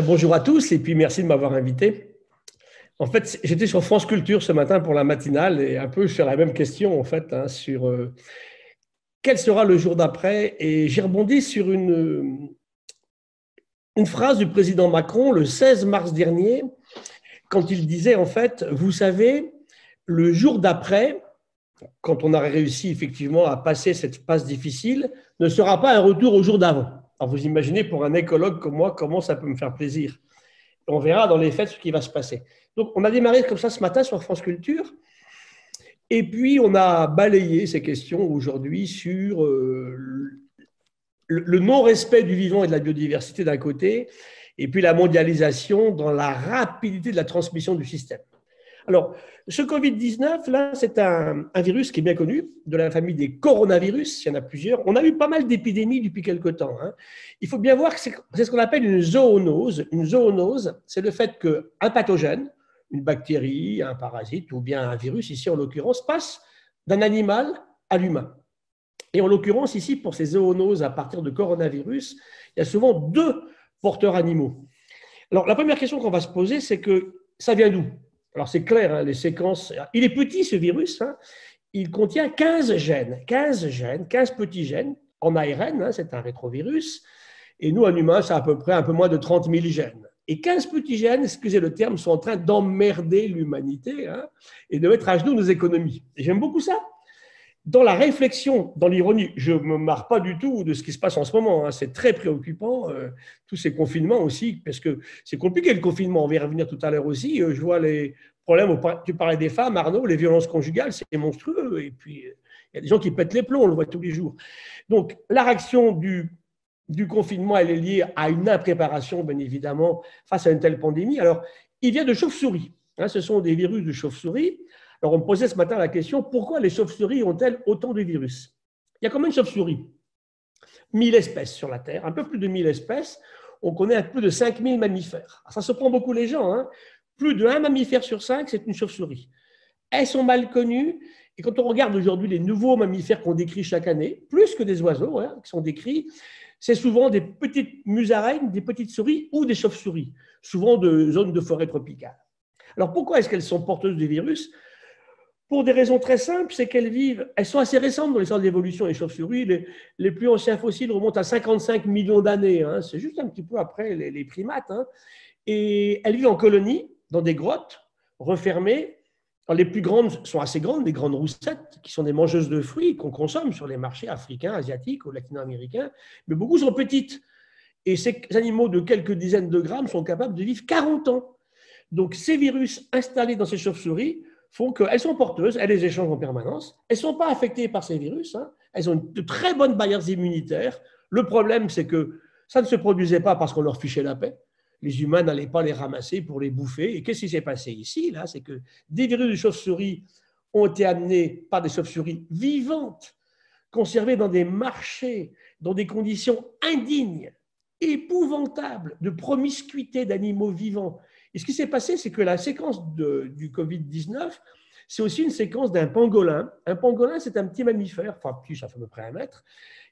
Bonjour à tous et puis merci de m'avoir invité. En fait, j'étais sur France Culture ce matin pour la matinale et un peu sur la même question en fait hein, sur euh, quel sera le jour d'après et j'ai rebondi sur une phrase du président Macron le 16 mars dernier quand il disait en fait, vous savez, le jour d'après, quand on aurait réussi effectivement à passer cette passe difficile, ne sera pas un retour au jour d'avant. Alors vous imaginez pour un écologue comme moi comment ça peut me faire plaisir. On verra dans les faits ce qui va se passer. Donc on a démarré comme ça ce matin sur France Culture. Et puis on a balayé ces questions aujourd'hui sur euh, le non-respect du vivant et de la biodiversité d'un côté, et puis la mondialisation dans la rapidité de la transmission du système. Alors, ce Covid-19, là, c'est un, virus qui est bien connu, de la famille des coronavirus, il y en a plusieurs. On a eu pas mal d'épidémies depuis quelque temps. Hein. Il faut bien voir que c'est ce qu'on appelle une zoonose. Une zoonose, c'est le fait qu'un pathogène, une bactérie, un parasite ou bien un virus, ici en l'occurrence, passe d'un animal à l'humain. Et en l'occurrence, ici, pour ces zoonoses à partir de coronavirus, il y a souvent deux porteurs animaux. Alors, la première question qu'on va se poser, c'est que ça vient d'où? Alors, c'est clair, hein, les séquences. Il est petit, ce virus. Hein. il contient 15 gènes, 15 gènes, 15 petits gènes en ARN, hein, c'est un rétrovirus. Et nous, en humain, c'est à peu près un peu moins de 30 000 gènes. Et 15 petits gènes, excusez le terme, sont en train d'emmerder l'humanité et de mettre à genoux nos économies. J'aime beaucoup ça dans la réflexion, dans l'ironie, je ne me marre pas du tout de ce qui se passe en ce moment. Hein. C'est très préoccupant, euh, tous ces confinements aussi, parce que c'est compliqué le confinement. On va y revenir tout à l'heure aussi. Euh, je vois les problèmes, tu parlais des femmes, Arnaud, les violences conjugales, c'est monstrueux. Et puis, il y a des gens qui pètent les plombs, on le voit tous les jours. Donc, la réaction du, confinement, elle est liée à une impréparation, bien évidemment, face à une telle pandémie. Alors, il vient de chauves-souris. Hein, ce sont des virus de chauve-souris. Alors, on me posait ce matin la question pourquoi les chauves-souris ont-elles autant de virus? Il y a combien de chauves-souris 1000 espèces sur la Terre, un peu plus de 1000 espèces. On connaît peu de 5000 mammifères. ça se prend beaucoup les gens. Hein. plus de un mammifère sur cinq, c'est une chauve-souris. Elles sont mal connues. Et quand on regarde aujourd'hui les nouveaux mammifères qu'on décrit chaque année, plus que des oiseaux hein, qui sont décrits, c'est souvent des petites musaraignes, des petites souris ou des chauves-souris, souvent de zones de forêt tropicale. Alors pourquoi est-ce qu'elles sont porteuses du virus? Pour des raisons très simples, c'est qu'elles vivent, elles sont assez récentes dans l'histoire de l'évolution des chauves-souris. Les, plus anciens fossiles remontent à 55 millions d'années. Hein. C'est juste un petit peu après les, primates. Hein. Et elles vivent en colonie, dans des grottes refermées. les plus grandes sont assez grandes, des grandes roussettes, qui sont des mangeuses de fruits qu'on consomme sur les marchés africains, asiatiques ou latino-américains. Mais beaucoup sont petites. Et ces animaux de quelques dizaines de grammes sont capables de vivre 40 ans. Donc ces virus installés dans ces chauves-souris font qu'elles sont porteuses, elles les échangent en permanence, elles ne sont pas affectées par ces virus, hein. elles ont de très bonnes barrières immunitaires. Le problème, c'est que ça ne se produisait pas parce qu'on leur fichait la paix. Les humains n'allaient pas les ramasser pour les bouffer. Et qu'est-ce qui s'est passé ici là? C'est que des virus de chauve-souris ont été amenés par des chauves-souris vivantes, conservées dans des marchés, dans des conditions indignes, épouvantables, de promiscuité d'animaux vivants et ce qui s'est passé, c'est que la séquence du Covid-19, c'est aussi une séquence d'un pangolin. Un pangolin, c'est un petit mammifère, enfin petit, ça fait à peu près un mètre.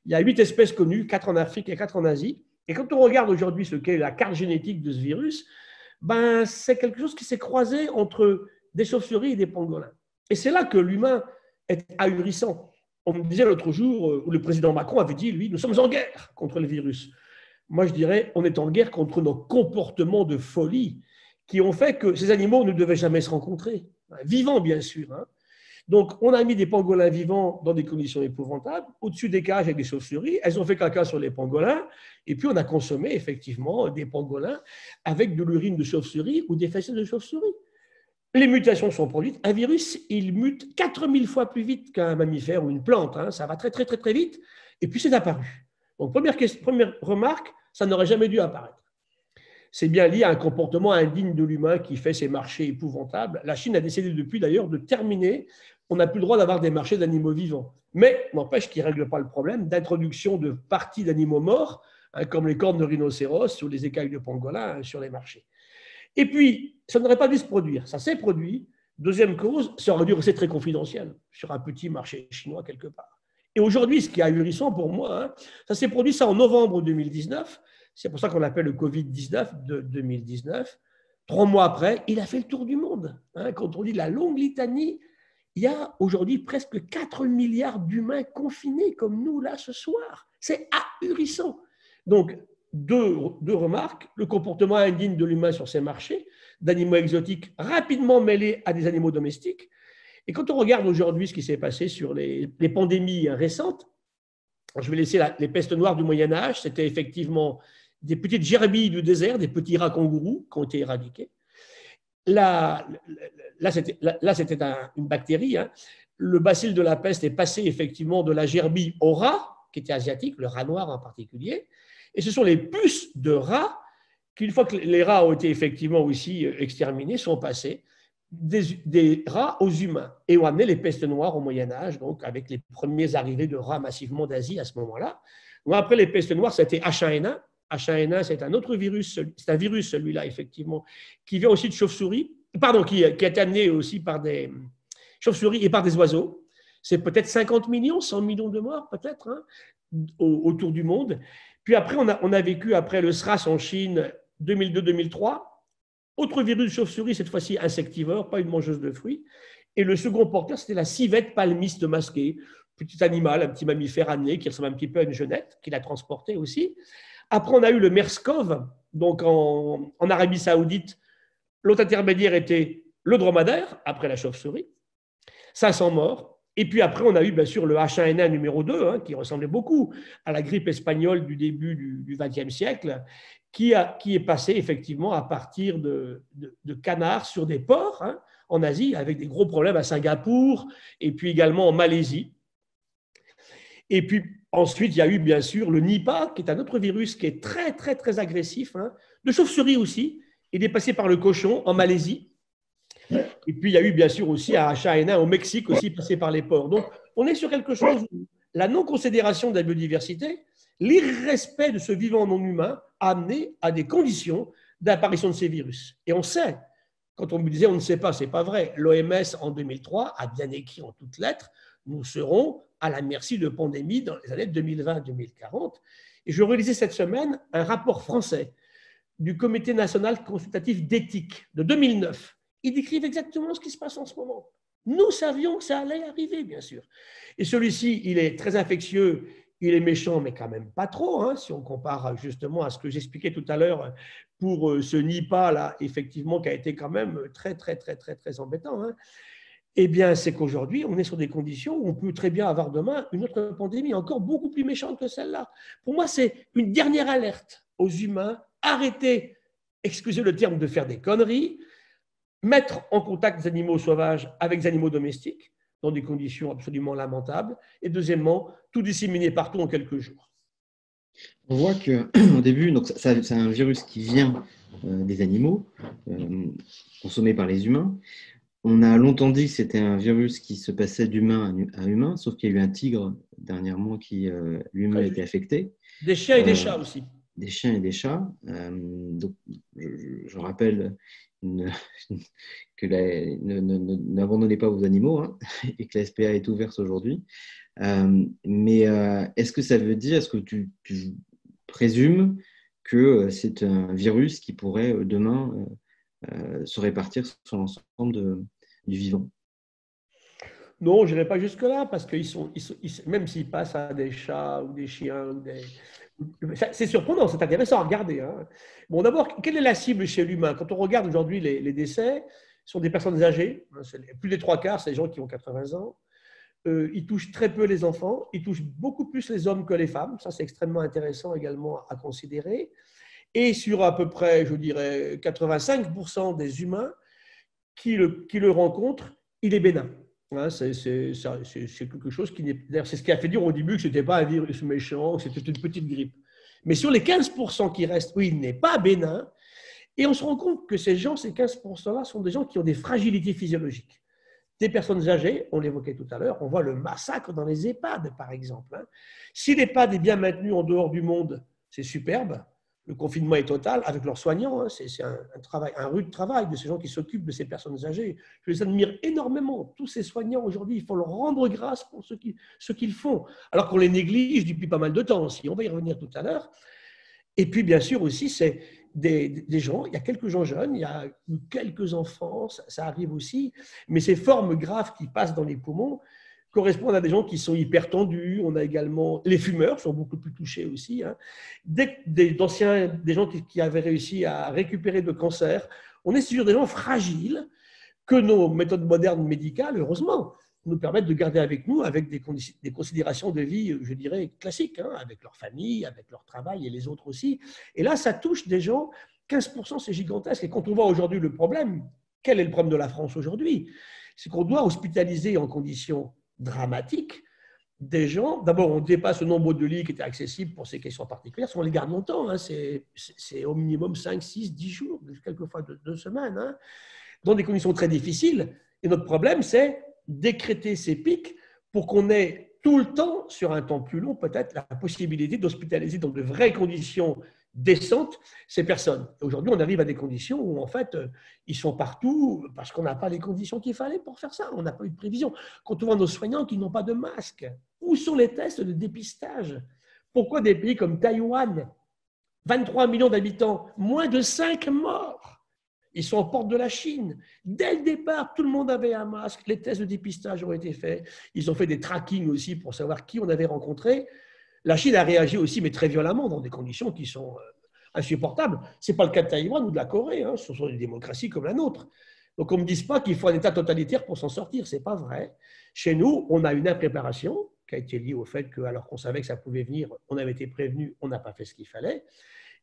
Il y a huit espèces connues, quatre en Afrique et quatre en Asie. Et quand on regarde aujourd'hui ce qu'est la carte génétique de ce virus, ben, c'est quelque chose qui s'est croisé entre des chauves-souris et des pangolins. Et c'est là que l'humain est ahurissant. On me disait l'autre jour, euh, où le président Macron avait dit, lui, nous sommes en guerre contre le virus. Moi, je dirais, on est en guerre contre nos comportements de folie qui ont fait que ces animaux ne devaient jamais se rencontrer, vivants bien sûr. Hein. Donc, on a mis des pangolins vivants dans des conditions épouvantables, au-dessus des cages avec des chauves-souris. Elles ont fait caca sur les pangolins. Et puis, on a consommé effectivement des pangolins avec de l'urine de chauve-souris ou des fesses de chauve-souris. Les mutations sont produites. Un virus, il mute 4000 fois plus vite qu'un mammifère ou une plante. Hein. Ça va très, très, très, très vite. Et puis, c'est apparu. Donc, première, première remarque, ça n'aurait jamais dû apparaître c'est bien lié à un comportement indigne de l'humain qui fait ces marchés épouvantables. La Chine a décidé depuis d'ailleurs de terminer. On n'a plus le droit d'avoir des marchés d'animaux vivants. Mais n'empêche qu'ils ne règlent pas le problème d'introduction de parties d'animaux morts, hein, comme les cornes de rhinocéros ou les écailles de pangolin hein, sur les marchés. Et puis, ça n'aurait pas dû se produire. Ça s'est produit. Deuxième cause, ça aurait dû rester très confidentiel sur un petit marché chinois quelque part. Et aujourd'hui, ce qui est ahurissant pour moi, hein, ça s'est produit ça en novembre 2019 C'est pour ça qu'on l'appelle le Covid-19 de 2019. Trois mois après, il a fait le tour du monde. Hein. quand on dit la longue litanie, il y a aujourd'hui presque 4 milliards d'humains confinés comme nous là ce soir. C'est ahurissant. Donc, deux, deux, remarques. Le comportement indigne de l'humain sur ces marchés, d'animaux exotiques rapidement mêlés à des animaux domestiques. Et quand on regarde aujourd'hui ce qui s'est passé sur les, pandémies récentes, je vais laisser les pestes noires du Moyen Âge, c'était effectivement des petites gerbilles du désert, des petits rats kangourous qui ont été éradiqués. Là, là, c'était une bactérie. Hein. Le bacille de la peste est passé effectivement de la gerbille au rat, qui était asiatique, le rat noir en particulier. Et ce sont les puces de rats qu'une fois que les rats ont été effectivement aussi exterminés, sont passés des, rats aux humains et ont amené les pestes noires au Moyen Âge, donc avec les premiers arrivées de rats massivement d'Asie à ce moment-là. Après les pestes noires, c'était H1N1. H1N1, c'est un autre virus, c'est un virus celui-là effectivement, qui vient aussi de chauves-souris, pardon, qui, est amené aussi par des chauves-souris et par des oiseaux. C'est peut-être 50 millions, 100 millions de morts peut-être hein, autour du monde. Puis après, on a, vécu après le SRAS en Chine 2002-2003 autre virus de chauve-souris, cette fois-ci insectivore, pas une mangeuse de fruits. Et le second porteur, c'était la civette palmiste masquée, petit animal, un petit mammifère amené qui ressemble un petit peu à une jeunette, qui l'a transporté aussi. Après, on a eu le MERSCOV, donc en, Arabie Saoudite. L'autre intermédiaire était le dromadaire, après la chauve-souris. 500 morts. Et puis après, on a eu bien sûr le H1N1 numéro 2, hein, qui ressemblait beaucoup à la grippe espagnole du début du XXe siècle, qui, est passé effectivement à partir de, de, canards sur des ports hein, en Asie, avec des gros problèmes à Singapour et puis également en Malaisie. Et puis ensuite, il y a eu bien sûr le Nipah, qui est un autre virus qui est très, très, très agressif, hein, de chauve-souris aussi. Il est passé par le cochon en Malaisie. Et puis, il y a eu bien sûr aussi à H1N1 au Mexique, aussi passé par les ports. Donc, on est sur quelque chose où la non-considération de la biodiversité, l'irrespect de ce vivant non humain a amené à des conditions d'apparition de ces virus. Et on sait, quand on me disait on ne sait pas, c'est pas vrai. L'OMS en 2003 a bien écrit en toutes lettres nous serons à la merci de pandémies dans les années 2020-2040. Et je relisais cette semaine un rapport français du Comité national consultatif d'éthique de 2009. Ils décrivent exactement ce qui se passe en ce moment. Nous savions que ça allait arriver, bien sûr. Et celui-ci, il est très infectieux, il est méchant, mais quand même pas trop, hein, si on compare justement à ce que j'expliquais tout à l'heure pour euh, ce Nipah, là, effectivement, qui a été quand même très, très, très, très, très embêtant. Hein. Eh bien, c'est qu'aujourd'hui, on est sur des conditions où on peut très bien avoir demain une autre pandémie encore beaucoup plus méchante que celle-là. Pour moi, c'est une dernière alerte aux humains. Arrêtez, excusez le terme, de faire des conneries, mettre en contact des animaux sauvages avec des animaux domestiques dans des conditions absolument lamentables, et deuxièmement, tout disséminer partout en quelques jours. On voit que au début, c'est un virus qui vient euh, des animaux, euh, consommé par les humains. On a longtemps dit que c'était un virus qui se passait d'humain à humain, sauf qu'il y a eu un tigre dernièrement qui euh, lui-même a été affecté. Des chiens et des chats aussi. Des chiens et des chats. donc, je, je, rappelle que n'abandonnez pas vos animaux hein, et que la SPA est ouverte aujourd'hui. Euh, mais euh, est-ce que ça veut dire, est-ce que tu, présumes que euh, c'est un virus qui pourrait demain se répartir sur l'ensemble du vivant non, je n'irai pas jusque-là, parce qu'ils sont, même s'ils passent à des chats ou des chiens, des, c'est surprenant, c'est intéressant à regarder. Hein. Bon, d'abord, quelle est la cible chez l'humain? Quand on regarde aujourd'hui les, décès, ce sont des personnes âgées. Hein, plus des trois quarts, c'est des gens qui ont 80 ans. Euh, ils touchent très peu les enfants. Ils touchent beaucoup plus les hommes que les femmes. Ça, c'est extrêmement intéressant également à considérer. Et sur à peu près, je dirais, 85% des humains qui le, qui le rencontrent, il est bénin. Hein, c'est quelque chose qui n'est. C'est ce qui a fait dire au début que ce n'était pas un virus méchant, que c'était une petite grippe. Mais sur les 15% qui restent, oui, il n'est pas bénin. Et on se rend compte que ces gens, ces 15%-là, sont des gens qui ont des fragilités physiologiques. Des personnes âgées, on l'évoquait tout à l'heure, on voit le massacre dans les EHPAD, par exemple. Hein. Si l'EHPAD est bien maintenu en dehors du monde, c'est superbe le confinement est total avec leurs soignants. Hein. c'est un, travail, un rude travail de ces gens qui s'occupent de ces personnes âgées. Je les admire énormément. Tous ces soignants aujourd'hui, il faut leur rendre grâce pour ce qu'ils font, alors qu'on les néglige depuis pas mal de temps aussi. On va y revenir tout à l'heure. Et puis, bien sûr, aussi, c'est des, gens, il y a quelques gens jeunes, il y a quelques enfants, ça, arrive aussi, mais ces formes graves qui passent dans les poumons correspondent à des gens qui sont hyper tendus. On a également les fumeurs sont beaucoup plus touchés aussi. Hein. Des, des, des gens qui, avaient réussi à récupérer de cancer. On est sur des gens fragiles que nos méthodes modernes médicales, heureusement, nous permettent de garder avec nous avec des, des considérations de vie, je dirais, classiques, hein, avec leur famille, avec leur travail et les autres aussi. Et là, ça touche des gens, 15%, c'est gigantesque. Et quand on voit aujourd'hui le problème, quel est le problème de la France aujourd'hui? C'est qu'on doit hospitaliser en conditions dramatiques des gens. D'abord, on dépasse le nombre de lits qui étaient accessibles pour ces questions particulières. On les garde longtemps, hein, c'est au minimum 5, 6, 10 jours, quelquefois deux, semaines, hein, dans des conditions très difficiles. Et notre problème, c'est décréter ces pics pour qu'on ait tout le temps, sur un temps plus long, peut-être la possibilité d'hospitaliser dans de vraies conditions décentes ces personnes. Aujourd'hui, on arrive à des conditions où, en fait, ils sont partout parce qu'on n'a pas les conditions qu'il fallait pour faire ça. On n'a pas eu de prévision. Quand on voit nos soignants qui n'ont pas de masque, où sont les tests de dépistage? Pourquoi des pays comme Taïwan, 23 millions d'habitants, moins de 5 morts? Ils sont aux portes de la Chine. Dès le départ, tout le monde avait un masque. Les tests de dépistage ont été faits. Ils ont fait des trackings aussi pour savoir qui on avait rencontré. La Chine a réagi aussi, mais très violemment, dans des conditions qui sont euh, insupportables. Ce n'est pas le cas de Taïwan ou de la Corée. Hein. Ce sont des démocraties comme la nôtre. Donc on ne me dise pas qu'il faut un État totalitaire pour s'en sortir. Ce n'est pas vrai. Chez nous, on a une impréparation qui a été liée au fait que, alors qu'on savait que ça pouvait venir, on avait été prévenu, on n'a pas fait ce qu'il fallait.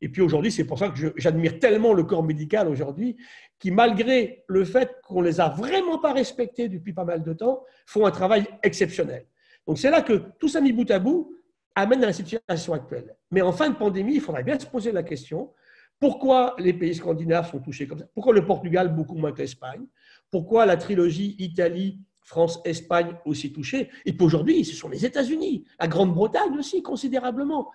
Et puis aujourd'hui, c'est pour ça que j'admire tellement le corps médical aujourd'hui, qui malgré le fait qu'on ne les a vraiment pas respectés depuis pas mal de temps, font un travail exceptionnel. Donc c'est là que tout ça mis bout à bout amène à la situation actuelle. Mais en fin de pandémie, il faudrait bien se poser la question, pourquoi les pays scandinaves sont touchés comme ça? Pourquoi le Portugal beaucoup moins que l'Espagne Pourquoi la trilogie Italie, France, Espagne aussi touchée Et puis aujourd'hui, ce sont les États-Unis, la Grande-Bretagne aussi considérablement.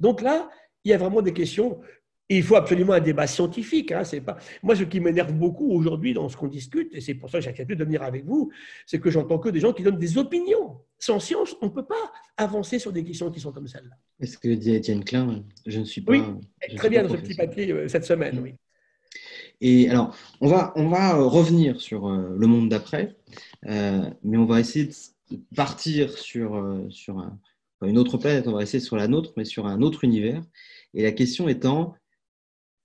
Donc là, il y a vraiment des questions. Il faut absolument un débat scientifique. Hein, c'est pas... Moi, ce qui m'énerve beaucoup aujourd'hui dans ce qu'on discute, et c'est pour ça que j'ai accepté de venir avec vous, c'est que j'entends que des gens qui donnent des opinions. Sans science, on ne peut pas avancer sur des questions qui sont comme celles-là. Est-ce que dit Étienne Klein Je ne suis pas. Oui, très bien dans ce petit papier euh, cette semaine, oui. Et alors, on va, on va euh, revenir sur euh, le monde d'après, mais on va essayer de partir sur, sur un, une autre planète, on va rester sur la nôtre, mais sur un autre univers. Et la question étant,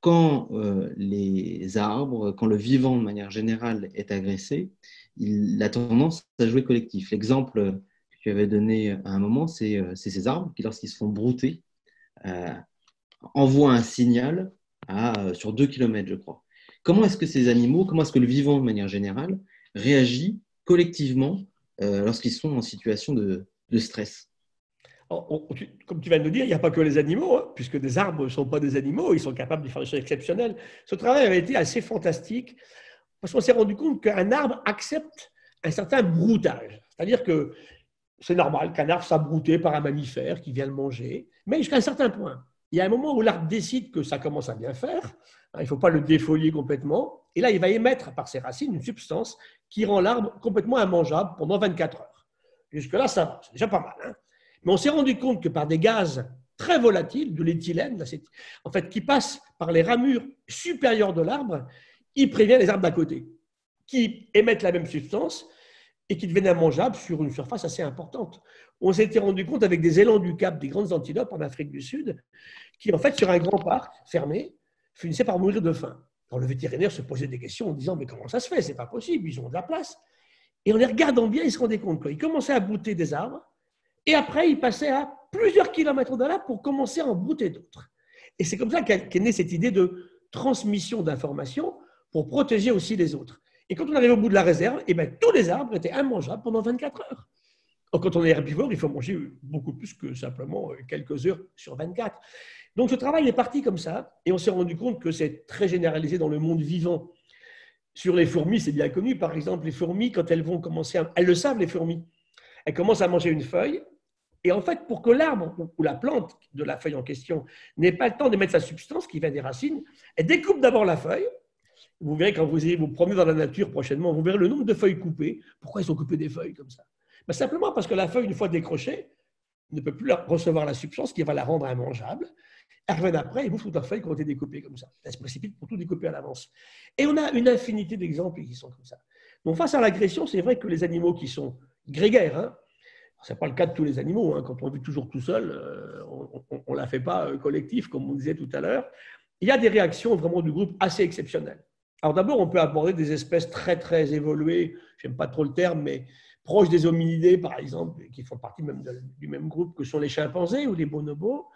quand euh, les arbres, quand le vivant de manière générale est agressé, il a tendance à jouer collectif. L'exemple que tu avais donné à un moment, c'est euh, ces arbres qui, lorsqu'ils se font brouter, euh, envoient un signal sur 2 km, je crois. Comment est-ce que ces animaux, comment est-ce que le vivant de manière générale réagit collectivement lorsqu'ils sont en situation de stress? Comme tu viens de le dire, il n'y a pas que les animaux, hein, puisque des arbres ne sont pas des animaux, ils sont capables de faire des choses exceptionnelles. Ce travail avait été assez fantastique, parce qu'on s'est rendu compte qu'un arbre accepte un certain broutage. C'est-à-dire que c'est normal qu'un arbre soit brouté par un mammifère qui vient le manger, mais jusqu'à un certain point. Il y a un moment où l'arbre décide que ça commence à bien faire, hein, il ne faut pas le défolier complètement, et là, il va émettre par ses racines une substance qui rend l'arbre complètement immangeable pendant 24 heures. Jusque-là, ça va, c'est déjà pas mal. Hein mais on s'est rendu compte que par des gaz très volatiles, de l'éthylène, en fait, qui passent par les ramures supérieures de l'arbre, il prévient les arbres d'à côté, qui émettent la même substance et qui deviennent immangeables sur une surface assez importante. On s'était rendu compte avec des élans du Cap, des grandes antilopes en Afrique du Sud, qui, en fait, sur un grand parc fermé, finissaient par mourir de faim. Alors, le vétérinaire se posait des questions en disant Mais comment ça se fait? C'est pas possible, ils ont de la place. Et en les regardant bien, il se rendait compte qu'ils commençaient à bouter des arbres, et après, il passait à plusieurs kilomètres de là pour commencer à en brouter d'autres. Et c'est comme ça qu'est née cette idée de transmission d'informations pour protéger aussi les autres. Et quand on arrive au bout de la réserve, eh bien, tous les arbres étaient immangeables pendant 24 heures. quand on est herbivore, il faut manger beaucoup plus que simplement quelques heures sur 24. Donc ce travail est parti comme ça, et on s'est rendu compte que c'est très généralisé dans le monde vivant. Sur les fourmis, c'est bien connu. Par exemple, les fourmis, quand elles vont commencer à... Elles le savent, les fourmis. Elles commencent à manger une feuille, et en fait, pour que l'arbre ou la plante de la feuille en question n'ait pas le temps de mettre sa substance qui vient des racines, elle découpe d'abord la feuille. Vous verrez quand vous vous promener dans la nature prochainement, vous verrez le nombre de feuilles coupées. Pourquoi ils sont coupés des feuilles comme ça? Ben, Simplement parce que la feuille, une fois décrochée, ne peut plus recevoir la substance qui va la rendre immangeable. Elle après, et bouffe tout un feuille qui ont été découpées comme ça. Elle se précipite pour tout découper à l'avance. Et on a une infinité d'exemples qui sont comme ça. Donc face à l'agression, c'est vrai que les animaux qui sont grégaires, hein, ce n'est pas le cas de tous les animaux, hein, quand on vit toujours tout seul, euh, on ne la fait pas euh, collectif, comme on disait tout à l'heure, il y a des réactions vraiment du groupe assez exceptionnelles. Alors d'abord, on peut aborder des espèces très très évoluées, j'aime pas trop le terme, mais proches des hominidés, par exemple, qui font partie même du même groupe que sont les chimpanzés ou les bonobos,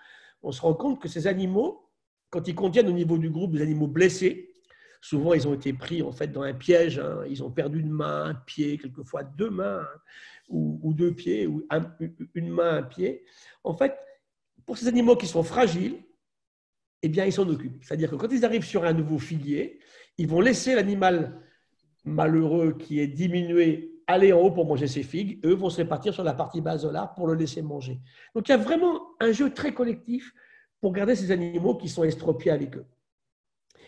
on se rend compte que ces animaux, quand ils contiennent au niveau du groupe des animaux blessés, souvent ils ont été pris en fait dans un piège, hein, ils ont perdu une main, un pied, quelquefois deux mains hein, ou, deux pieds, ou une main, un pied. En fait, pour ces animaux qui sont fragiles, eh bien, ils s'en occupent. C'est-à-dire que quand ils arrivent sur un nouveau filier, ils vont laisser l'animal malheureux qui est diminué aller en haut pour manger ses figues. Eux vont se répartir sur la partie basse de l'arbre pour le laisser manger. Donc, il y a vraiment un jeu très collectif pour garder ces animaux qui sont estropiés avec eux.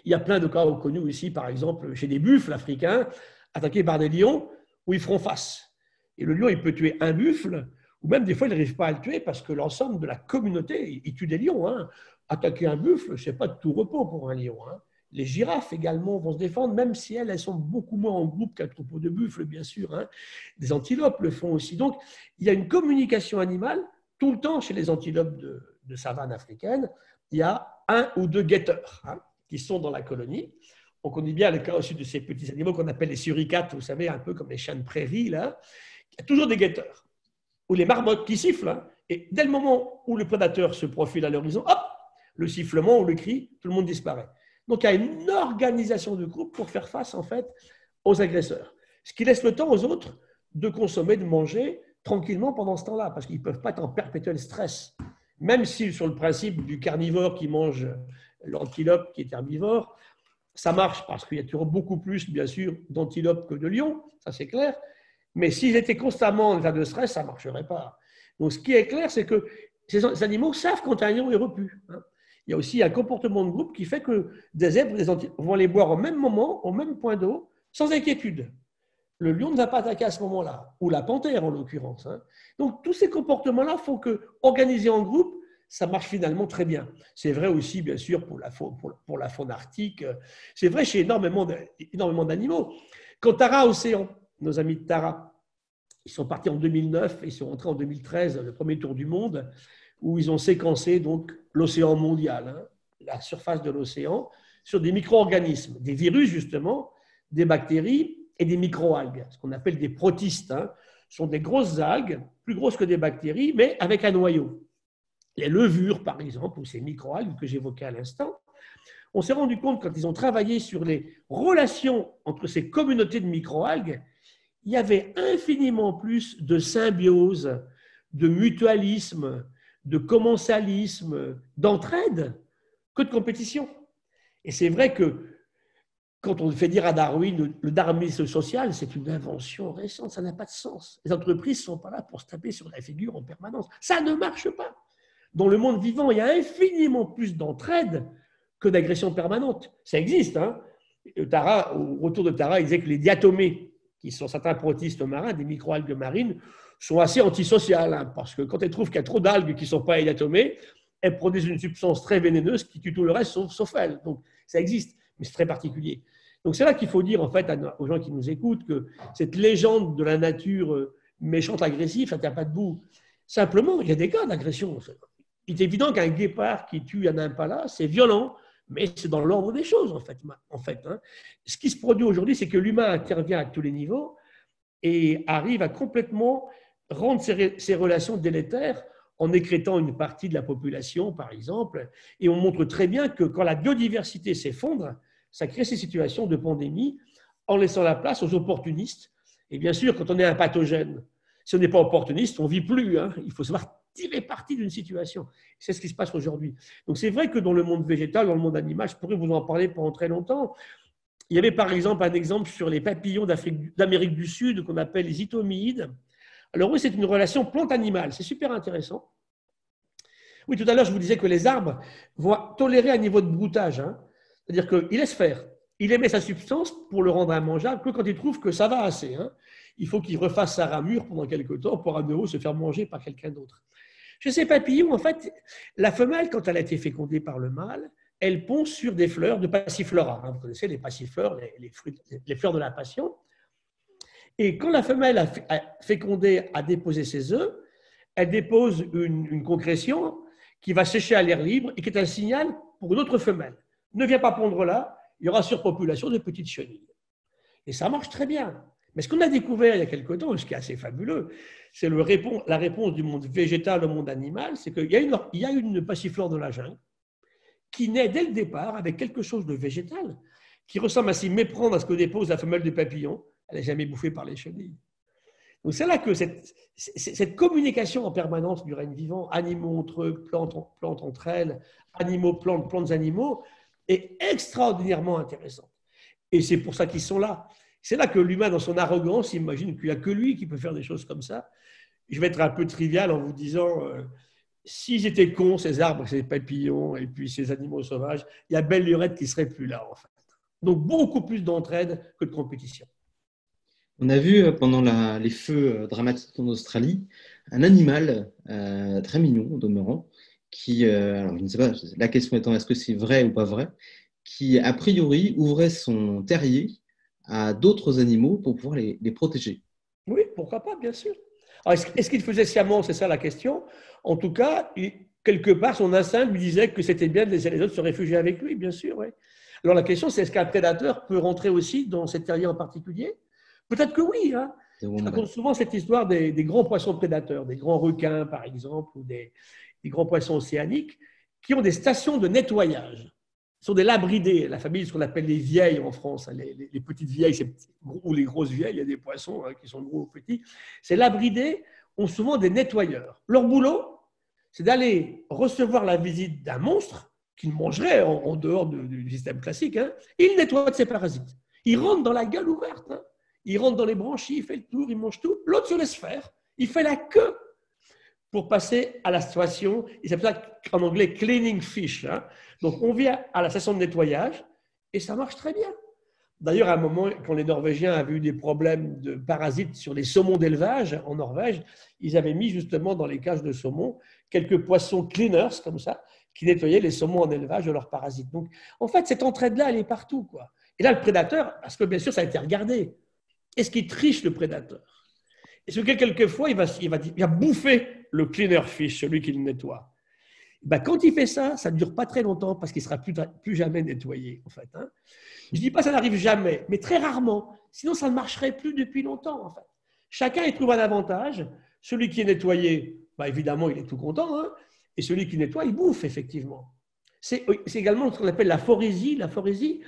Il y a plein de cas connus ici, par exemple, chez des buffles africains attaqués par des lions où ils feront face. Et le lion, il peut tuer un buffle, ou même des fois, il n'arrive pas à le tuer parce que l'ensemble de la communauté, il tue des lions. Hein attaquer un buffle, ce n'est pas de tout repos pour un lion. Hein. Les girafes également vont se défendre, même si elles, sont beaucoup moins en groupe qu'un troupeau de buffles, bien sûr. Hein. Des antilopes le font aussi. Donc, il y a une communication animale tout le temps chez les antilopes de, savane africaine. Il y a un ou deux guetteurs hein, qui sont dans la colonie. On connaît bien le cas aussi de ces petits animaux qu'on appelle les suricates, vous savez, un peu comme les chiens de prairie. Là. Il y a toujours des guetteurs. Ou les marmottes qui sifflent. Et dès le moment où le prédateur se profile à l'horizon, hop, le sifflement ou le cri, tout le monde disparaît. Donc il y a une organisation du groupe pour faire face en fait aux agresseurs. Ce qui laisse le temps aux autres de consommer, de manger tranquillement pendant ce temps-là, parce qu'ils ne peuvent pas être en perpétuel stress. Même si sur le principe du carnivore qui mange l'antilope qui est herbivore, ça marche parce qu'il y a toujours beaucoup plus, bien sûr, d'antilopes que de lions, ça c'est clair. Mais s'ils étaient constamment en état de stress, ça ne marcherait pas. Donc ce qui est clair, c'est que ces animaux savent quand un lion est repu. Hein il y a aussi un comportement de groupe qui fait que des zèbres vont les boire au même moment, au même point d'eau, sans inquiétude. Le lion ne va pas attaquer à ce moment-là, ou la panthère en l'occurrence. Hein. Donc tous ces comportements-là font que, organisés en groupe, ça marche finalement très bien. C'est vrai aussi, bien sûr, pour la faune, arctique. C'est vrai chez énormément d'animaux. Quand Tara Océan, nos amis de Tara, ils sont partis en 2009 et ils sont rentrés en 2013, le premier tour du monde où ils ont séquencé donc l'océan mondial, hein, la surface de l'océan, sur des micro-organismes, des virus justement, des bactéries et des micro-algues, ce qu'on appelle des protistes. Hein. Sont des grosses algues, plus grosses que des bactéries, mais avec un noyau. Les levures, par exemple, ou ces micro-algues que j'évoquais à l'instant, on s'est rendu compte quand ils ont travaillé sur les relations entre ces communautés de micro-algues, il y avait infiniment plus de symbiose, de mutualisme, de commensalisme, d'entraide que de compétition. Et c'est vrai que quand on fait dire à Darwin le darwinisme social, c'est une invention récente, ça n'a pas de sens. Les entreprises ne sont pas là pour se taper sur la figure en permanence. Ça ne marche pas. Dans le monde vivant, il y a infiniment plus d'entraide que d'agression permanente. Ça existe. Hein au retour de Tara, il disait que les diatomées, qui sont certains protistes marins, des microalgues marines, sont assez antisociales, hein, parce que quand elles trouvent qu'il y a trop d'algues qui ne sont pas élatomées, elles produisent une substance très vénéneuse qui tue tout le reste sauf, elles. Donc ça existe, mais c'est très particulier. Donc c'est là qu'il faut dire en fait aux gens qui nous écoutent que cette légende de la nature euh, méchante, agressive, ça ne tient pas debout. Simplement, il y a des cas d'agression. Il est évident qu'un guépard qui tue un impala, c'est violent, mais c'est dans l'ordre des choses en fait. Hein. Ce qui se produit aujourd'hui, c'est que l'humain intervient à tous les niveaux et arrive à complètement rendre ces, relations délétères en écrétant une partie de la population, par exemple. Et on montre très bien que quand la biodiversité s'effondre, ça crée ces situations de pandémie en laissant la place aux opportunistes. Et bien sûr, quand on est un pathogène, si on n'est pas opportuniste, on vit plus. Hein. Il faut savoir tirer parti d'une situation. C'est ce qui se passe aujourd'hui. Donc c'est vrai que dans le monde végétal, dans le monde animal, je pourrais vous en parler pendant très longtemps. Il y avait par exemple un exemple sur les papillons d'Amérique du Sud qu'on appelle les itomides. Alors oui, c'est une relation plante-animale, c'est super intéressant. Oui, tout à l'heure, je vous disais que les arbres vont tolérer un niveau de broutage. Hein. C'est-à-dire qu'il laisse faire. Il émet sa substance pour le rendre immangeable que quand il trouve que ça va assez. Hein. Il faut qu'il refasse sa ramure pendant quelques temps pour à nouveau se faire manger par quelqu'un d'autre. Chez ces papillons, en fait, la femelle, quand elle a été fécondée par le mâle, elle pond sur des fleurs de passiflora. Hein. Vous connaissez les passifleurs, les, les fleurs de la passion. Et quand la femelle a fécondé, a déposé ses œufs, elle dépose une, concrétion qui va sécher à l'air libre et qui est un signal pour une autre femelle. Ne viens pas pondre là, il y aura surpopulation de petites chenilles. Et ça marche très bien. Mais ce qu'on a découvert il y a quelque temps, ce qui est assez fabuleux, c'est la réponse du monde végétal au monde animal, c'est qu'il y a une, il y a une passiflore de la jungle qui naît dès le départ avec quelque chose de végétal, qui ressemble à s'y méprendre à ce que dépose la femelle du papillon, elle n'est jamais bouffée par les chenilles. Donc c'est là que cette, cette, communication en permanence du règne vivant, animaux entre eux, plantes, plantes entre elles, animaux, plantes, plantes, animaux, est extraordinairement intéressante. Et c'est pour ça qu'ils sont là. C'est là que l'humain, dans son arrogance, imagine qu'il n'y a que lui qui peut faire des choses comme ça. Je vais être un peu trivial en vous disant, euh, s'ils étaient cons, ces arbres, ces papillons et puis ces animaux sauvages, il y a belle lurette qui serait plus là, en fait. Donc beaucoup plus d'entraide que de compétition. On a vu euh, pendant les feux euh, dramatiques en Australie un animal euh, très mignon, au demeurant, qui, alors je ne sais pas, la question étant est-ce que c'est vrai ou pas vrai, qui a priori ouvrait son terrier à d'autres animaux pour pouvoir les, protéger. Oui, pourquoi pas, bien sûr. Est-ce qu'il faisait sciemment C'est ça la question? En tout cas, quelque part, son instinct lui disait que c'était bien de laisser les autres se réfugier avec lui, bien sûr. Oui. Alors la question, c'est est-ce qu'un prédateur peut rentrer aussi dans cette terrier en particulier? Peut-être que oui. Hein. Je raconte souvent cette histoire des, grands poissons prédateurs, des grands requins par exemple, ou des, grands poissons océaniques, qui ont des stations de nettoyage. Sont des labridés, la famille, ce qu'on appelle les vieilles en France, hein, les, petites vieilles ou les grosses vieilles, il y a des poissons hein, qui sont gros ou petits. Ces labridés ont souvent des nettoyeurs. Leur boulot, c'est d'aller recevoir la visite d'un monstre qu'ils mangeraient en, dehors du, système classique. Hein, ils nettoient de ses parasites. Ils rentrent dans la gueule ouverte il rentre dans les branchies, il fait le tour, il mange tout. L'autre se laisse faire. Il fait la queue pour passer à la situation. Il s'appelle ça en anglais cleaning fish. Hein. Donc on vient à la station de nettoyage et ça marche très bien. D'ailleurs, à un moment, quand les Norvégiens avaient eu des problèmes de parasites sur les saumons d'élevage en Norvège, ils avaient mis justement dans les cages de saumon quelques poissons cleaners comme ça, qui nettoyaient les saumons en élevage de leurs parasites. Donc, en fait, cette entraide-là, elle est partout. Quoi. Et là, le prédateur, parce que bien sûr, ça a été regardé. Est-ce qu'il triche le prédateur? Est-ce que quelquefois, il va, bouffer le cleaner fish, celui qui le nettoie? Ben, Quand il fait ça, ça ne dure pas très longtemps parce qu'il ne sera plus, plus, jamais nettoyé, en fait. Hein. Je ne dis pas que ça n'arrive jamais, mais très rarement. Sinon, ça ne marcherait plus depuis longtemps, en fait. Chacun y trouve un avantage. Celui qui est nettoyé, ben, évidemment, il est tout content. Hein. et celui qui nettoie, il bouffe, effectivement. C'est également ce qu'on appelle la phorésie. La phorésie,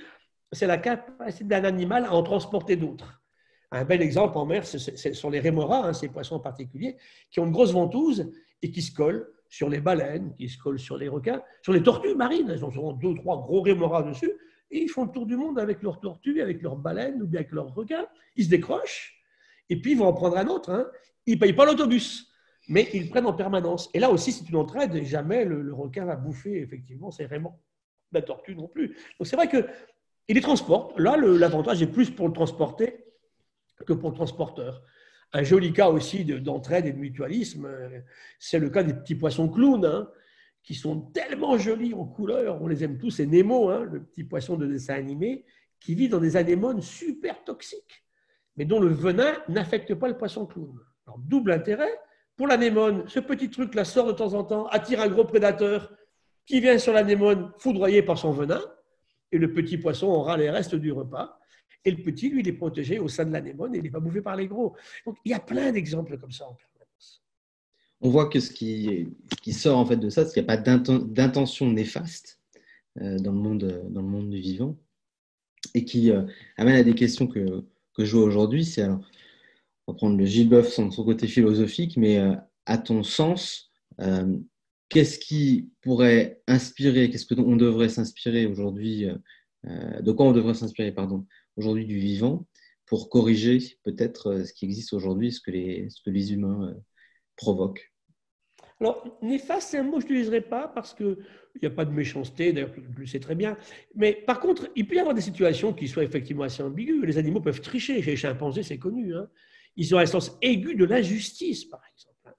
c'est la capacité d'un animal à en transporter d'autres. Un bel exemple en mer, ce sont les rémoras, hein, ces poissons particuliers, qui ont une grosse ventouse et qui se collent sur les baleines, qui se collent sur les requins, sur les tortues marines. Elles ont souvent deux ou trois gros rémoras dessus. Et ils font le tour du monde avec leurs tortues, avec leurs baleines ou bien avec leurs requins. Ils se décrochent et puis ils vont en prendre un autre. Hein. Ils ne payent pas l'autobus, mais ils prennent en permanence. Et là aussi, c'est une entraide et jamais le, requin va bouffer effectivement ces rémors. La tortue non plus. Donc c'est vrai qu'il les transporte. Là, l'avantage est plus pour le transporter que pour le transporteur. Un joli cas aussi d'entraide et de mutualisme, euh, c'est le cas des petits poissons clowns, hein, qui sont tellement jolis en couleur, on les aime tous, c'est Nemo, hein, le petit poisson de dessin animé, qui vit dans des anémones super toxiques, mais dont le venin n'affecte pas le poisson clown. Alors, double intérêt, pour l'anémone, ce petit truc-là sort de temps en temps, attire un gros prédateur qui vient sur l'anémone foudroyé par son venin, et le petit poisson aura les restes du repas. Et le petit, lui, il est protégé au sein de l'anémone et il n'est pas bouffé par les gros. Donc, il y a plein d'exemples comme ça en permanence. On voit que ce qui, sort en fait de ça, c'est qu'il n'y a pas d'intention néfaste euh, dans, le monde, dans le monde du vivant et qui euh, amène à des questions que, que je vois aujourd'hui. C'est alors, on va prendre le Gilles Boeuf son, son côté philosophique, mais euh, à ton sens, qu'est-ce qui pourrait inspirer, qu'est-ce qu'on devrait s'inspirer aujourd'hui, de quoi on devrait s'inspirer, pardon, aujourd'hui du vivant pour corriger peut-être euh, ce qui existe aujourd'hui, ce, que les, humains euh, provoquent alors, néfaste, c'est un mot que je n'utiliserai pas parce qu'il n'y a pas de méchanceté, d'ailleurs, je le sais très bien. Mais par contre, il peut y avoir des situations qui soient effectivement assez ambiguës. Les animaux peuvent tricher. Chez les chimpanzés, c'est connu. Hein. Ils ont un sens aigu de l'injustice, par exemple. Hein.